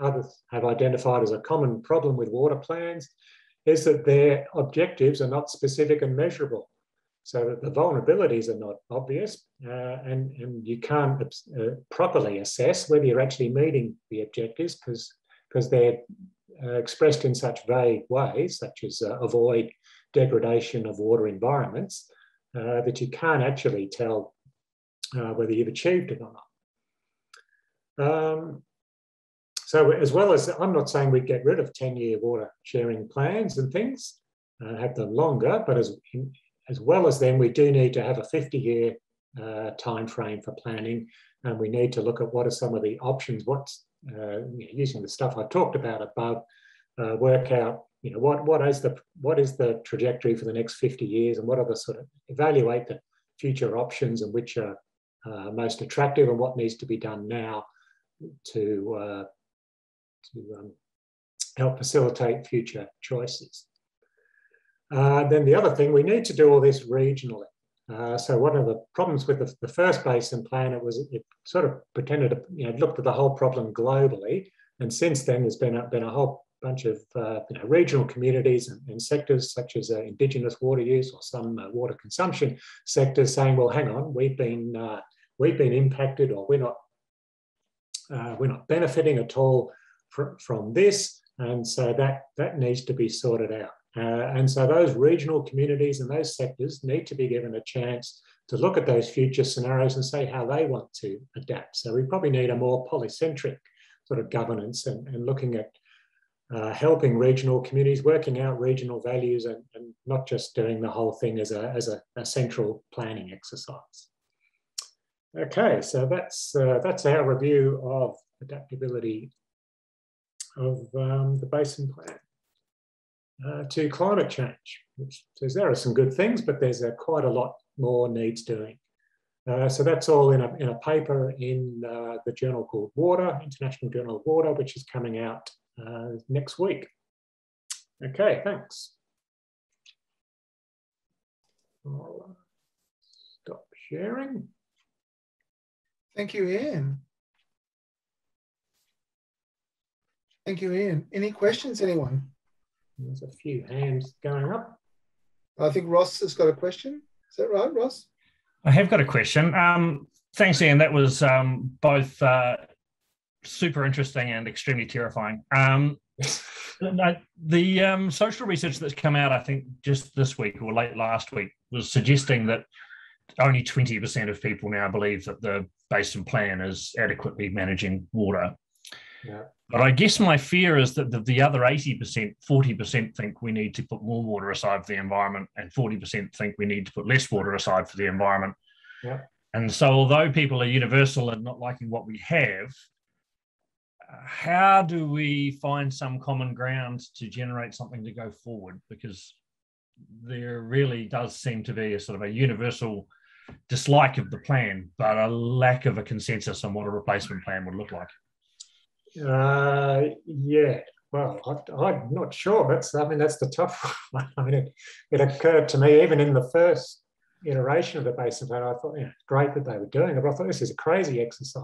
others have identified as a common problem with water plans, is that their objectives are not specific and measurable so that the vulnerabilities are not obvious uh, and, and you can't uh, properly assess whether you're actually meeting the objectives because because they're uh, expressed in such vague ways, such as uh, avoid degradation of water environments, uh, that you can't actually tell uh, whether you've achieved it or not. Um, so as well as, I'm not saying we get rid of 10-year water sharing plans and things, have them longer, but as as well as then, we do need to have a 50 year uh, time frame for planning, and we need to look at what are some of the options. What's uh, using the stuff I talked about above, uh, work out you know what what is the what is the trajectory for the next 50 years, and what are the sort of evaluate the future options and which are uh, most attractive, and what needs to be done now to uh, to um, help facilitate future choices. Uh, then the other thing, we need to do all this regionally. Uh, so one of the problems with the, the, first basin plan, it was it sort of pretended to, you know, looked at the whole problem globally. And since then, there's been a, been a whole bunch of uh, you know, regional communities and, and sectors such as uh, indigenous water use or some uh, water consumption sectors saying, well, hang on, we've been, uh, we've been impacted or we're not, we're not benefiting at all fr from this. And so that, that needs to be sorted out. Uh, and so those regional communities and those sectors need to be given a chance to look at those future scenarios and say how they want to adapt. So we probably need a more polycentric sort of governance and, and looking at uh, helping regional communities, working out regional values and, and, not just doing the whole thing as a, as a, a central planning exercise. Okay, so that's, uh, that's our review of adaptability of um, the basin plan uh, to climate change, which says there are some good things, but there's uh, quite a lot more needs doing. Uh, so that's all in a, in a paper in uh, the journal called Water, International Journal of Water, which is coming out uh, next week. Okay, thanks. I'll stop sharing. Thank you, Ian. Thank you, Ian. Any questions, anyone? There's a few hands going up. I think Ross has got a question. Is that right, Ross? I have got a question. Um, thanks, Ian. That was um, both uh, super interesting and extremely terrifying. Um, the um, social research that's come out, I think, just this week or late last week, was suggesting that only 20% of people now believe that the basin plan is adequately managing water. Yeah. But I guess my fear is that the, the other 80%, 40% think we need to put more water aside for the environment, and 40% think we need to put less water aside for the environment. Yeah. And so, although people are universal and not liking what we have, how do we find some common ground to generate something to go forward? Because there really does seem to be a sort of a universal dislike of the plan, but a lack of a consensus on what a replacement plan would look like. Uh, yeah. Well, I, am not sure. That's I mean that's the tough one. I mean, it, it occurred to me even in the first iteration of the basin plan. I thought, yeah, great that they were doing it, but I thought this is a crazy exercise.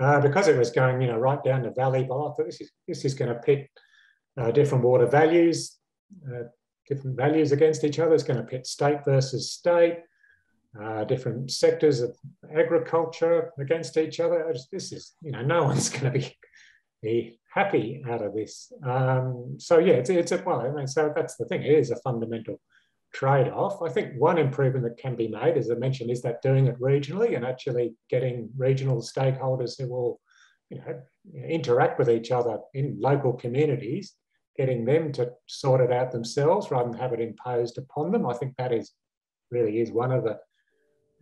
uh, because it was going, you know, right down the valley. But I thought this is this is going to pit uh, different water values, uh, different values against each other. It's going to pit state versus state, uh, different sectors of agriculture against each other. Just, this is, you know, no one's going to be be happy out of this. Um, so yeah, it's, it's a well, I mean, so that's the thing. It is a fundamental trade-off. I think one improvement that can be made, as I mentioned, is that doing it regionally and actually getting regional stakeholders who will, you know, interact with each other in local communities, getting them to sort it out themselves rather than have it imposed upon them. I think that is really is one of the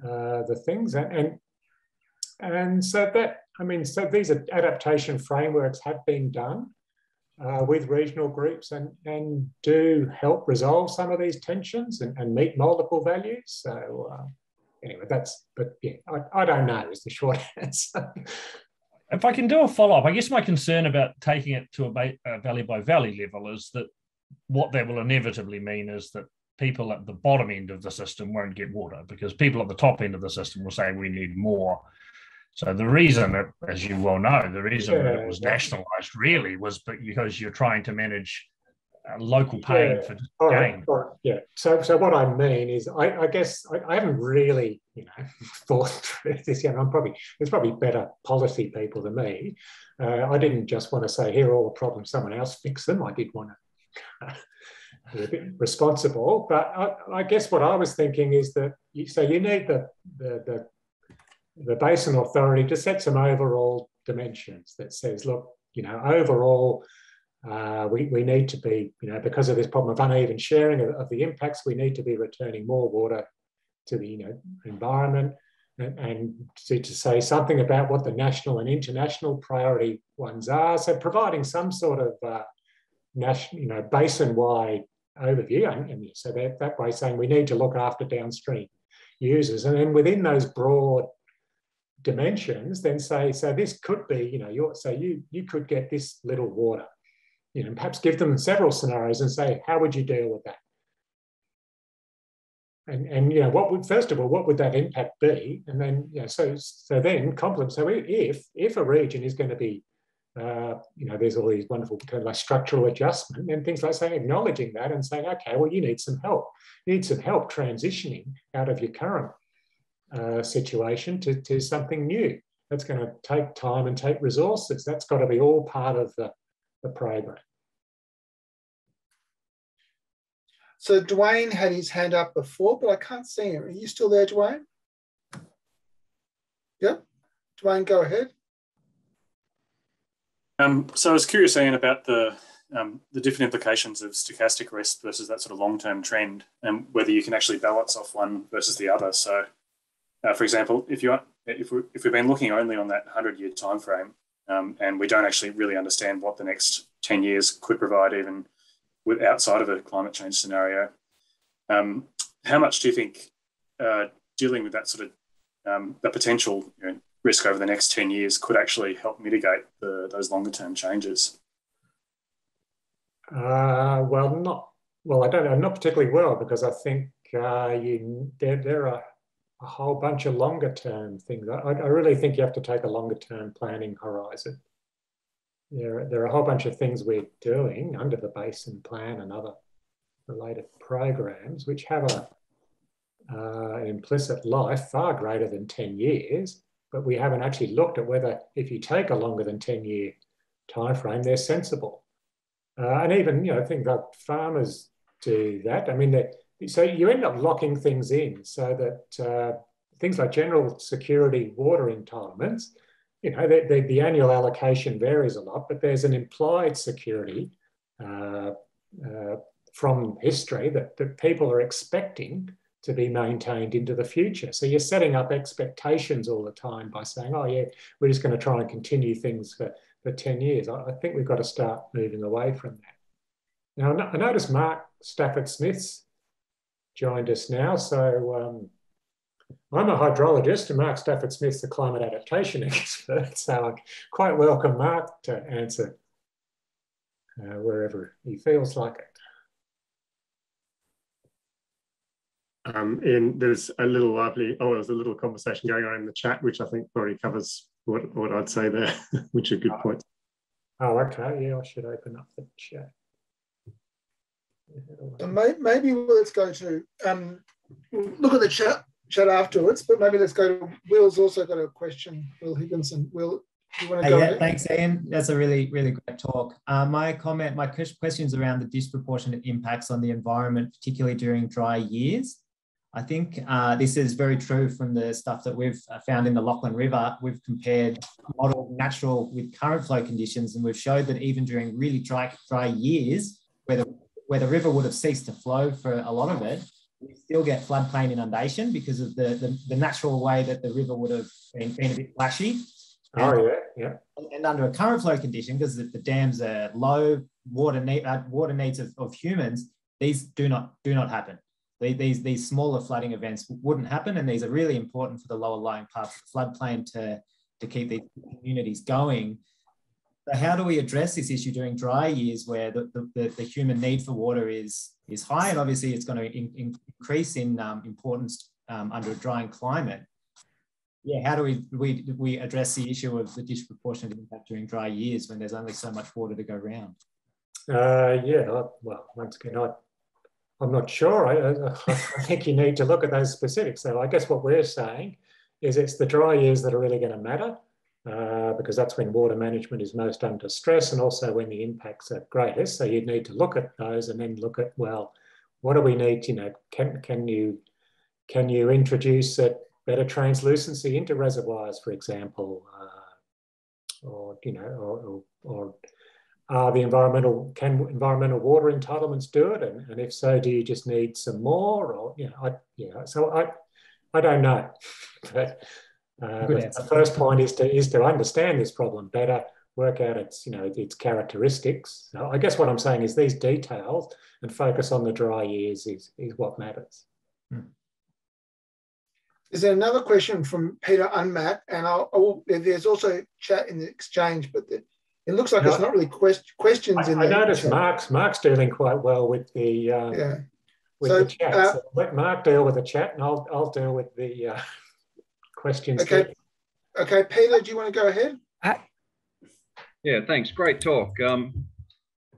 uh, the things, and, and and so that I mean, so these adaptation frameworks have been done uh, with regional groups and, and do help resolve some of these tensions and, and meet multiple values. So uh, anyway, that's, but yeah, I, I don't know is the short answer. if I can do a follow up, I guess my concern about taking it to a, a valley by valley level is that what that will inevitably mean is that people at the bottom end of the system won't get water because people at the top end of the system will say we need more so the reason, that, as you well know, the reason yeah, that it was nationalised really was because you're trying to manage uh, local pain yeah. for gain. Right, Yeah. So, so what I mean is, I, I guess I, I, haven't really, you know, thought through this yet. I'm probably there's probably better policy people than me. Uh, I didn't just want to say here are all the problems, someone else fix them. I did want to. responsible, but I, I, guess what I was thinking is that you, so you need the, the, the the basin authority to set some overall dimensions that says, look, you know, overall, uh, we, we need to be, you know, because of this problem of uneven sharing of, of, the impacts, we need to be returning more water to the, you know, environment and, and to, to say something about what the national and international priority ones are. So providing some sort of uh, national, you know, basin-wide overview. And, so that, that way saying we need to look after downstream users. And then within those broad dimensions, then say, so this could be, you know, so you, you could get this little water, you know, perhaps give them several scenarios and say, how would you deal with that? And, and you know, what would, first of all, what would that impact be? And then, you know, so, so then complement, so if, if a region is going to be, uh, you know, there's all these wonderful terms like structural adjustment and things like saying, acknowledging that and saying, okay, well, you need some help. You need some help transitioning out of your current uh, situation to, to something new. That's going to take time and take resources. That's got to be all part of the, the program. So Dwayne had his hand up before, but I can't see him. Are you still there, Dwayne? Yep. Dwayne, go ahead. Um, so I was curious, Ian, about the um, the different implications of stochastic risk versus that sort of long-term trend, and whether you can actually balance off one versus the other. So uh, for example, if you if we if we've been looking only on that hundred year time frame, um, and we don't actually really understand what the next ten years could provide, even with outside of a climate change scenario, um, how much do you think uh, dealing with that sort of um, the potential you know, risk over the next ten years could actually help mitigate the, those longer term changes? Uh, well, not well. I don't know, not particularly well, because I think uh, you there, there are a whole bunch of longer term things. I, I really think you have to take a longer term planning horizon. There, there are a whole bunch of things we're doing under the Basin Plan and other related programs which have a, uh, an implicit life far greater than 10 years, but we haven't actually looked at whether if you take a longer than 10 year time frame, they're sensible. Uh, and even, you know, things like farmers do that. I mean, so you end up locking things in so that uh, things like general security water entitlements, you know, the, the, the, annual allocation varies a lot, but there's an implied security uh, uh, from history that, that people are expecting to be maintained into the future. So you're setting up expectations all the time by saying, oh yeah, we're just going to try and continue things for, for 10 years. I, I think we've got to start moving away from that. Now, I noticed Mark Stafford Smith's joined us now. So um, I'm a hydrologist and Mark Stafford Smith's the climate adaptation expert. So I quite welcome Mark to answer uh, wherever he feels like it. Um, and there's a little lovely, oh, there's a little conversation going on in the chat, which I think already covers what, what I'd say there, which are good points. Oh, okay. Yeah, I should open up the chat. maybe let's go to um, look at the chat chat afterwards, but maybe let's go to Will's also got a question. Will Higginson. Will you want to go? Yeah, thanks, Ian. That's a really, really great talk. Uh, my comment, my question is around the disproportionate impacts on the environment, particularly during dry years. I think uh, this is very true from the stuff that we've uh, found in the Lachlan River. We've compared model natural with current flow conditions, and we've showed that even during really dry, dry years, where the, where the river would have ceased to flow for a lot of it, we still get floodplain inundation because of the, the, the natural way that the river would have been, been a bit flashy. Oh, yeah, yeah. And under a current flow condition, because the, the dams are low, water, need, uh, water needs of, of humans, these do not, do not happen these, these smaller flooding events wouldn't happen. And these are really important for the lower lying parts of the floodplain to, to keep these communities going. So how do we address this issue during dry years where the, the, the human need for water is, is high and obviously it's going to in, increase in um, importance um, under a drying climate? Yeah, how do we, we, we address the issue of the disproportionate impact during dry years when there's only so much water to go around? Uh, yeah, well, once again, I I'm not sure. I, I, think you need to look at those specifics. So I guess what we're saying is it's the dry years that are really going to matter uh, because that's when water management is most under stress and also when the impacts are greatest. So you'd need to look at those and then look at, well, what do we need? You know, can, can you can you introduce a better translucency into reservoirs, for example, uh, or you know, or, or, or uh, the environmental can environmental water entitlements do it, and, and if so, do you just need some more, or you know, I, you know, so I, I don't know, but, uh, but the first point is to is to understand this problem better, work out its you know its characteristics. So I guess what I'm saying is these details and focus on the dry years is is what matters. Hmm. Is there another question from Peter Unmat? And I'll, I'll, there's also chat in the exchange, but the, it looks like no, it's not really quest- questions I, in I noticed Mark's Mark's dealing quite well with the uh, yeah. with so, the chat. Uh, so let Mark deal with the chat, and I'll I'll deal with the uh, questions. Okay. Okay, Peter, do you want to go ahead? Yeah, thanks. Great talk. Um,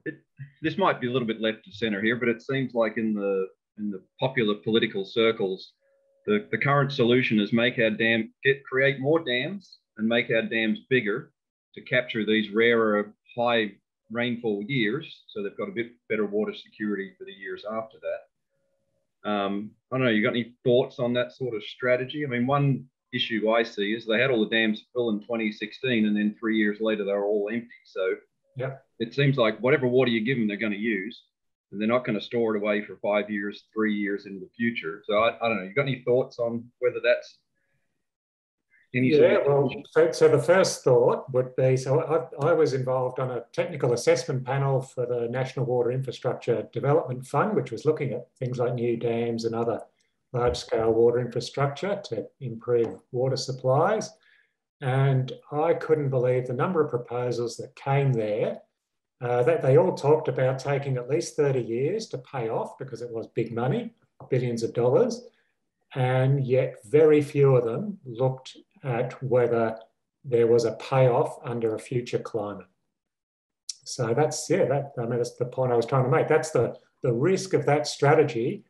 it, this might be a little bit left to center here, but it seems like in the in the popular political circles, the, the current solution is make our dam get create more dams and make our dams bigger to capture these rarer high rainfall years. So they've got a bit better water security for the years after that. Um, I don't know, you got any thoughts on that sort of strategy? I mean, one issue I see is they had all the dams full in 2016 and then three years later they're all empty. So yeah, it seems like whatever water you give them, they're going to use and they're not going to store it away for five years, three years in the future. So I, I don't know, you got any thoughts on whether that's yeah, well, so, so, the first thought would be so I, I, was involved on a technical assessment panel for the National Water Infrastructure Development Fund, which was looking at things like new dams and other large scale water infrastructure to improve water supplies. And I couldn't believe the number of proposals that came there. Uh, that they all talked about taking at least 30 years to pay off because it was big money, billions of dollars. And yet, very few of them looked at whether there was a payoff under a future climate. So that's, yeah, that, I mean, that's the point I was trying to make. That's the, the risk of that strategy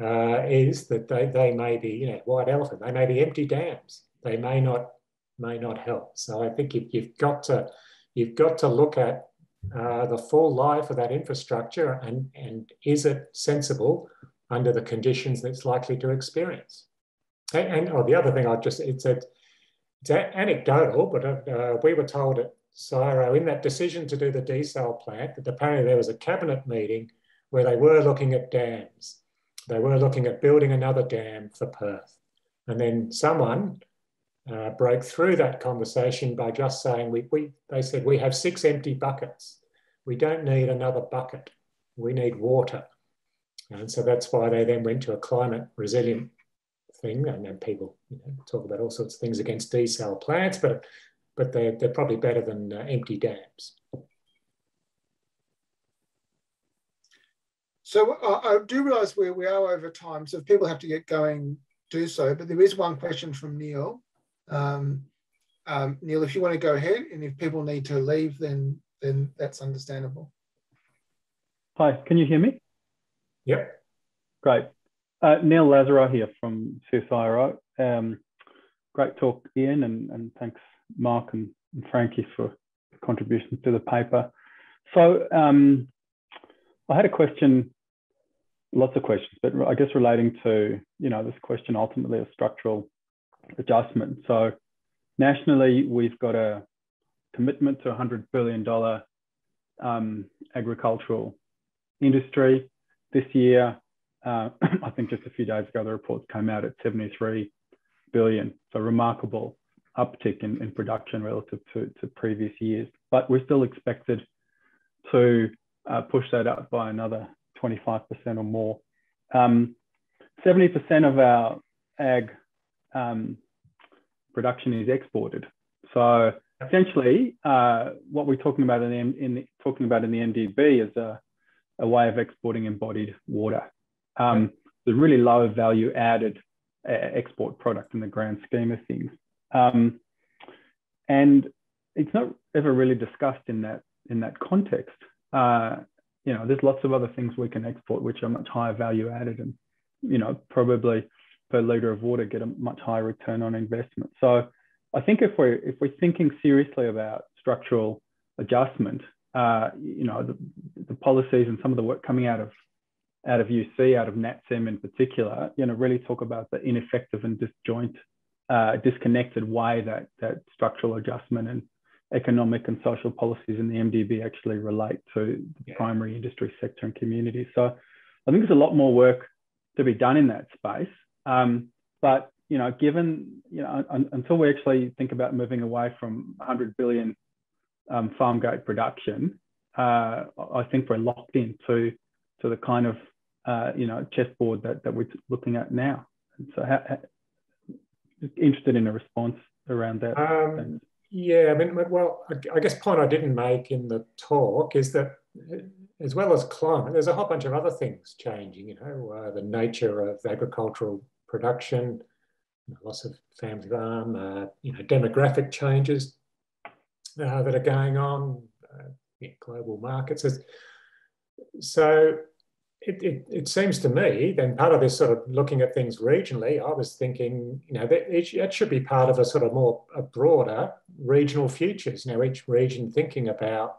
uh, is that they, they may be, you know, white elephant, they may be empty dams. They may not, may not help. So I think you, you've got to, you've got to look at uh, the full life of that infrastructure and, and is it sensible under the conditions that it's likely to experience? And, and oh, the other thing I just, it's a, it's anecdotal, but uh, we were told at CSIRO in that decision to do the desal plant that apparently there was a cabinet meeting where they were looking at dams. They were looking at building another dam for Perth. And then someone uh, broke through that conversation by just saying, we, we, they said, we have six empty buckets. We don't need another bucket. We need water. And so that's why they then went to a climate resilient thing. And then people you know, talk about all sorts of things against desal plants, but but they're, they're probably better than uh, empty dams. So uh, I do realise where we are over time. So if people have to get going, do so. But there is one question from Neil. Um, um, Neil, if you want to go ahead, and if people need to leave, then then that's understandable. Hi, can you hear me? Yep. Great. Uh, Neil Lazaro here from CSIRO. Um, great talk, Ian, and, and thanks, Mark and, and Frankie, for contributions to the paper. So um, I had a question, lots of questions, but I guess relating to, you know, this question ultimately of structural adjustment. So nationally, we've got a commitment to a $100 billion um, agricultural industry. This year, uh, I think just a few days ago, the reports came out at 73 billion. So remarkable uptick in, in production relative to, to previous years. But we're still expected to uh, push that up by another 25% or more. Um, 70% of our ag um, production is exported. So essentially, uh, what we're talking about in, the, in the, talking about in the MDB is a, a way of exporting embodied water. Um, the really low value added uh, export product in the grand scheme of things. Um, and it's not ever really discussed in that in that context. Uh, you know, there's lots of other things we can export which are much higher value added and, you know, probably per liter of water get a much higher return on investment. So I think if we're if we're thinking seriously about structural adjustment, uh, you know, the, the policies and some of the work coming out of out of UC, out of NatSem in particular, you know, really talk about the ineffective and disjoint, uh, disconnected way that that structural adjustment and economic and social policies in the MDB actually relate to the yeah. primary industry sector and community. So I think there's a lot more work to be done in that space. Um, but you know, given you know, un until we actually think about moving away from 100 billion um, farm gate production, uh, I think we're locked into to the kind of uh, you know chessboard that that we're looking at now. And so, how, how, interested in a response around that. Um, yeah, I mean, well, I guess point I didn't make in the talk is that as well as climate, there's a whole bunch of other things changing. You know, uh, the nature of agricultural production, loss of family farm, uh, you know, demographic changes uh, that are going on, uh, yeah, global markets. So it, it, it, seems to me, then part of this sort of looking at things regionally, I was thinking, you know, that it, it should be part of a sort of more a broader regional futures. Know, each region thinking about,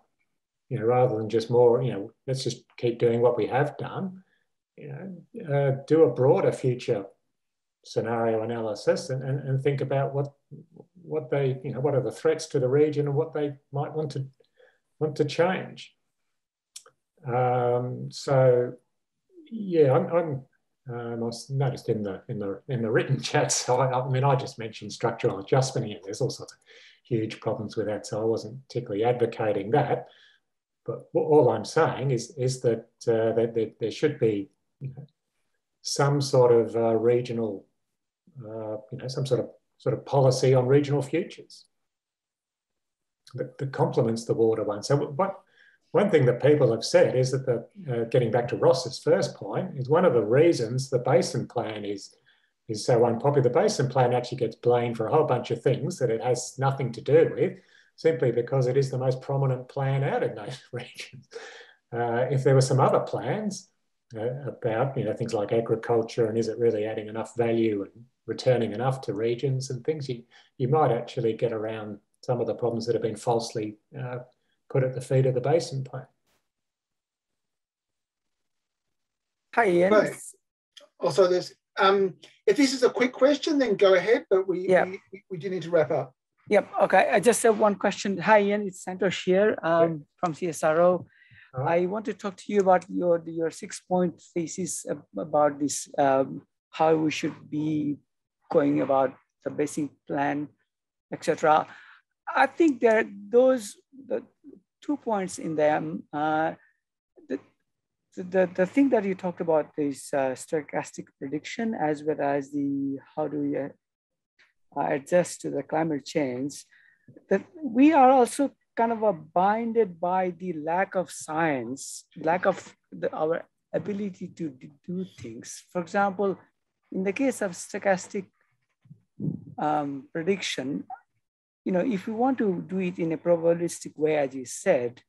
you know, rather than just more, you know, let's just keep doing what we have done. You know, uh, do a broader future scenario analysis and, and, and think about what what they, you know, what are the threats to the region and what they might want to want to change. Um, so yeah, I'm, I'm um, I noticed in the in the in the written chat. So I, I, mean, I just mentioned structural adjustment here. There's all sorts of huge problems with that, so I wasn't particularly advocating that. But all I'm saying is is that uh, that, that, there should be you know, some sort of uh, regional, uh, you know, some sort of sort of policy on regional futures that, that complements the water one. So what one thing that people have said is that the, uh, getting back to Ross's first point, is one of the reasons the basin plan is, is so unpopular. The basin plan actually gets blamed for a whole bunch of things that it has nothing to do with, simply because it is the most prominent plan out in those regions. Uh, if there were some other plans uh, about you know things like agriculture and is it really adding enough value and returning enough to regions and things, you, you might actually get around some of the problems that have been falsely uh, put at the feet of the basin plan. Hi, Ian. Right. Also, there's um, if this is a quick question, then go ahead. But we yeah. we, we do need to wrap up. Yep. Okay. I just have one question. Hi, Ian. It's Santosh here um, from CSIRO. Uh-huh. I want to talk to you about your your six point thesis about this um, how we should be going about the basin plan, etc. I think there those the two points in them. Uh, the, the, the thing that you talked about is uh, stochastic prediction as well as the how do we uh, adjust to the climate change. That we are also kind of a binded by the lack of science, lack of the, our ability to do things. For example, in the case of stochastic um, prediction, you know, if you want to do it in a probabilistic way, as you said,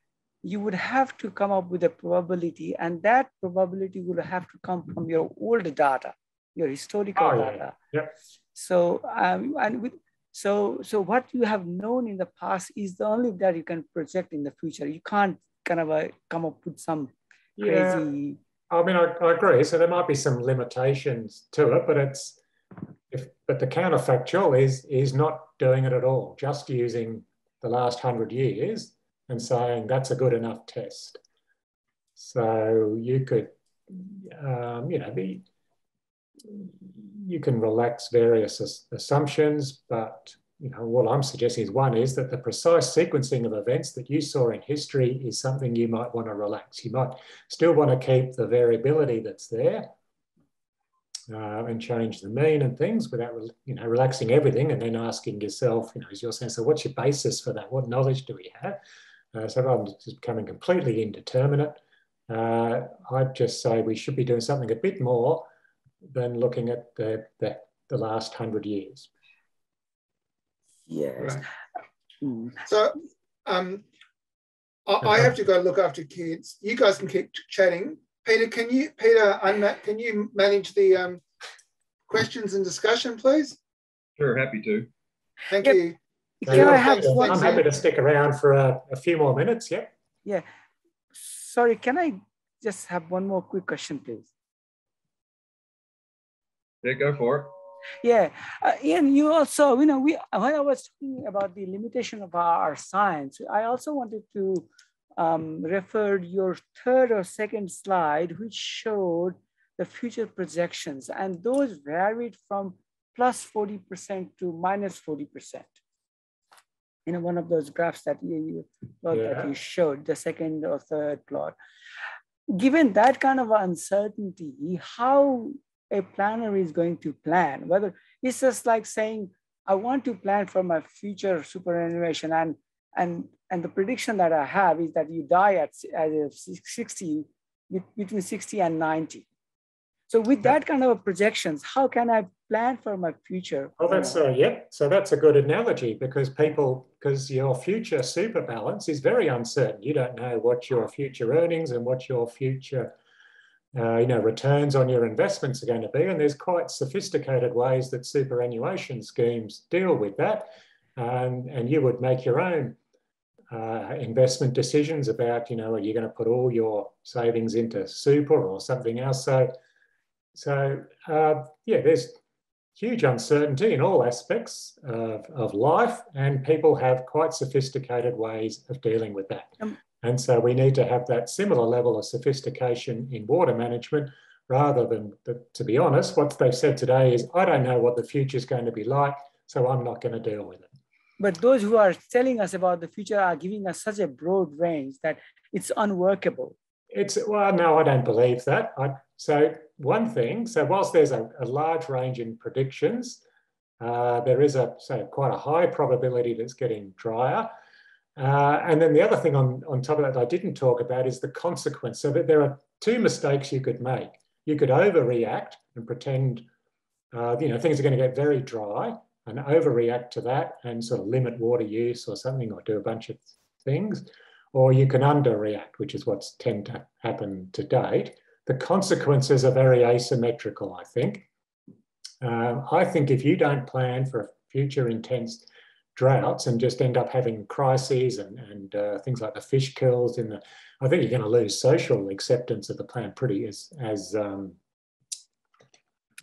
you would have to come up with a probability, and that probability would have to come from your old data, your historical Oh, data. yeah. Yep. So, um, and with so, so what you have known in the past is the only that you can project in the future. You can't kind of uh, come up with some Yeah. crazy. I mean, I, I agree. So there might be some limitations to it, but it's if but the counterfactual is is not doing it at all, just using the last hundred years and saying that's a good enough test. So you could, um, you know, be you can relax various as- assumptions, but you know what I'm suggesting is one is that the precise sequencing of events that you saw in history is something you might want to relax. You might still want to keep the variability that's there uh, and change the mean and things without you know relaxing everything and then asking yourself, you know, as you're saying, so what's your basis for that? What knowledge do we have? Uh, so rather than just becoming completely indeterminate, uh, I'd just say we should be doing something a bit more than looking at the, the, the last hundred years. Yes. Right. Mm. So um, I, I have to go look after kids. You guys can keep chatting. Peter, can you, Peter, can you manage the um, questions and discussion, please? Sure, happy to. Thank Yep. you. Can I have one? I'm thanks, happy to stick around for a, a few more minutes. Yeah. Yeah. Sorry, can I just have one more quick question, please? Yeah, go for it. Yeah, uh, Ian, you also, you know, we when I was talking about the limitation of our, our science, I also wanted to um, refer your third or second slide, which showed the future projections, and those varied from plus 40% to minus 40%. You know, one of those graphs that you, you plot that you showed, the second or third plot. Given that kind of uncertainty, how a planner is going to plan, whether it's just like saying, I want to plan for my future superannuation and and and the prediction that I have is that you die at, at 60, between 60 and 90. So with that kind of projections, how can I plan for my future? Oh, that's uh, yeah. So that's a good analogy because people, because your future super balance is very uncertain. You don't know what your future earnings and what your future, uh, you know, returns on your investments are going to be. And there's quite sophisticated ways that superannuation schemes deal with that. And and you would make your own uh, investment decisions about, you know, are you going to put all your savings into super or something else? So, so uh, yeah, there's huge uncertainty in all aspects of, of life, and people have quite sophisticated ways of dealing with that. Um, and so we need to have that similar level of sophistication in water management rather than, to be honest, what they've said today is, I don't know what the future is going to be like, so I'm not going to deal with it. But those who are telling us about the future are giving us such a broad range that it's unworkable. It's well, no, I don't believe that. I, so one thing, so whilst there's a, a large range in predictions, uh, there is a say quite a high probability that it's getting drier. Uh, and then the other thing on, on top of that I didn't talk about is the consequence. So that there are two mistakes you could make. You could overreact and pretend, uh, you know, things are going to get very dry and overreact to that and sort of limit water use or something or do a bunch of things. Or you can underreact, which is what's tend to happen to date. The consequences are very asymmetrical, I think. Um, I think if you don't plan for future intense droughts and just end up having crises and, and uh, things like the fish kills in the, I think you're going to lose social acceptance of the plan pretty as, as, um,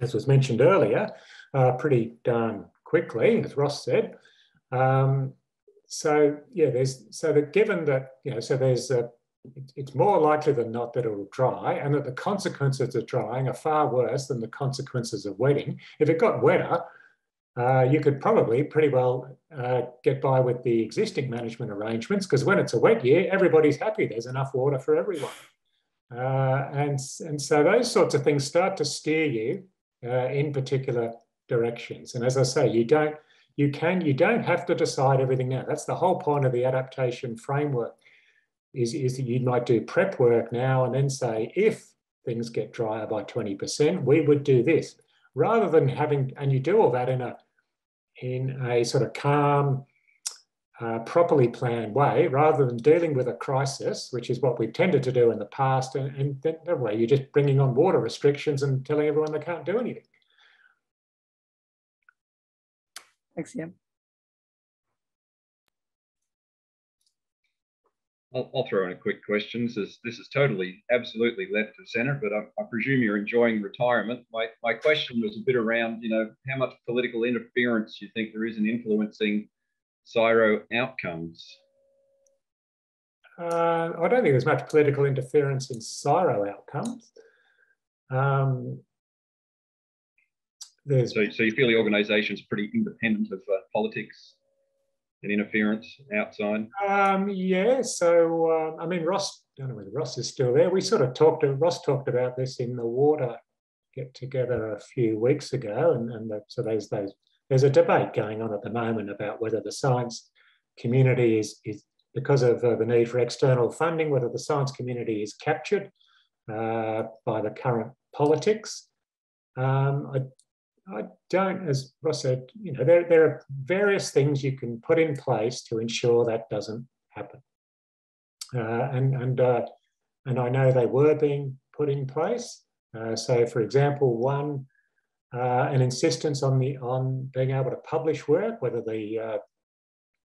as was mentioned earlier, uh, pretty darn quickly, as Ross said. Um, so yeah, there's so that given that you know, so there's a, it's more likely than not that it will dry, and that the consequences of drying are far worse than the consequences of wetting. If it got wetter, uh, you could probably pretty well uh, get by with the existing management arrangements because when it's a wet year, everybody's happy. There's enough water for everyone, uh, and and so those sorts of things start to steer you uh, in particular directions. And as I say, you don't you can you don't have to decide everything now. That's the whole point of the adaptation framework. Is, is that you might do prep work now and then say if things get drier by 20%, we would do this. Rather than having and you do all that in a in a sort of calm, uh, properly planned way rather than dealing with a crisis, which is what we've tended to do in the past. And, and that way you're just bringing on water restrictions and telling everyone they can't do anything. Thanks, Ian. I'll, I'll, throw in a quick question. This is, this is totally, absolutely left of centre, but I, I, presume you're enjoying retirement. My, my question was a bit around, you know, how much political interference you think there is in influencing CSIRO outcomes? Uh, I don't think there's much political interference in CSIRO outcomes. Um, there's so, so you feel the organisation is pretty independent of uh, politics and interference outside? Um, yeah. So uh, I mean, Ross. I don't know whether Ross is still there. We sort of talked. Ross talked about this in the water get together a few weeks ago, and, and the, so there's those. There's a debate going on at the moment about whether the science community is is because of uh, the need for external funding, whether the science community is captured uh, by the current politics. Um, I I don't, as Ross said, you know, there, there are various things you can put in place to ensure that doesn't happen. Uh, and, and, uh, and I know they were being put in place. Uh, so, for example, one, uh, an insistence on, the, on being able to publish work, whether the uh,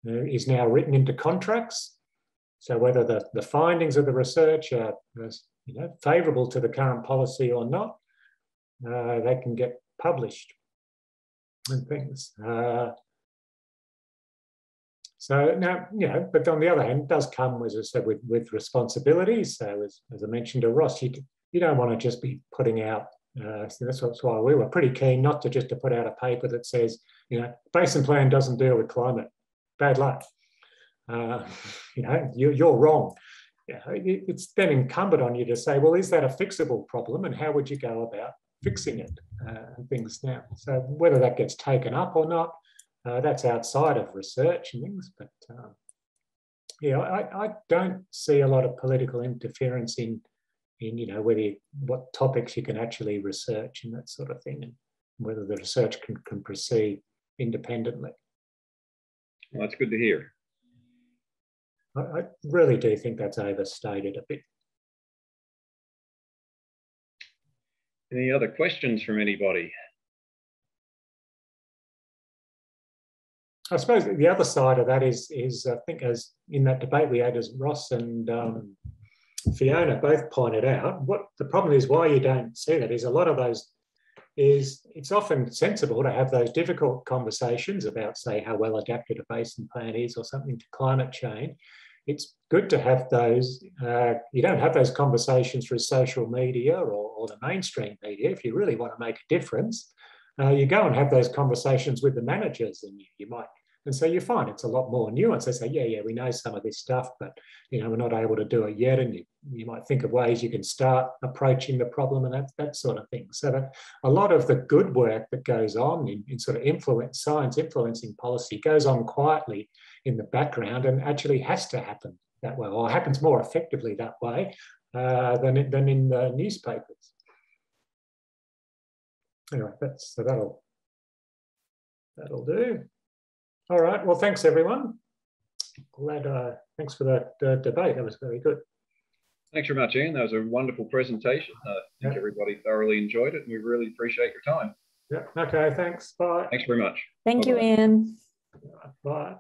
is now written into contracts. So whether the, the findings of the research are you know, favourable to the current policy or not, uh, they can get published and things. Uh, so now, you know, but on the other hand, does come, as I said, with, with responsibilities. So as, as I mentioned to Ross, you, you don't want to just be putting out, uh, so that's, that's why we were pretty keen not to just to put out a paper that says, you know, basin plan doesn't deal with climate. Bad luck. Uh, you know, you, you're wrong. Yeah, it's then incumbent on you to say, well, is that a fixable problem and how would you go about fixing it uh, and things now. So whether that gets taken up or not, uh, that's outside of research and things. But um, yeah, I, I, don't see a lot of political interference in in you know whether you, what topics you can actually research and that sort of thing, and whether the research can, can proceed independently. Well, that's good to hear. I, I really do think that's overstated a bit. Any other questions from anybody? I suppose the other side of that is, is I think as in that debate we had as Ross and um, Fiona both pointed out, what the problem is why you don't see that is a lot of those is it's often sensible to have those difficult conversations about, say, how well adapted a basin plan is or something to climate change it's good to have those. Uh, you don't have those conversations through social media or, or, the mainstream media. If you really want to make a difference, uh, you go and have those conversations with the managers, and you, you, might. And so you find it's a lot more nuanced. They say, yeah, yeah, we know some of this stuff, but you know we're not able to do it yet. And you, you might think of ways you can start approaching the problem and that that sort of thing. So that a lot of the good work that goes on in, in sort of influence science influencing policy goes on quietly in the background and actually has to happen that way, or happens more effectively that way uh, than, than in the newspapers. Anyway, that's, so that'll, that'll do. All right, well, thanks everyone. Glad, uh, thanks for that uh, debate, that was very good. Thanks very much, Ian. That was a wonderful presentation. Uh, I think yeah. everybody thoroughly enjoyed it and we really appreciate your time. Yeah, okay, thanks, bye. Thanks very much. Thank Bye -bye. you, Ian. Bye.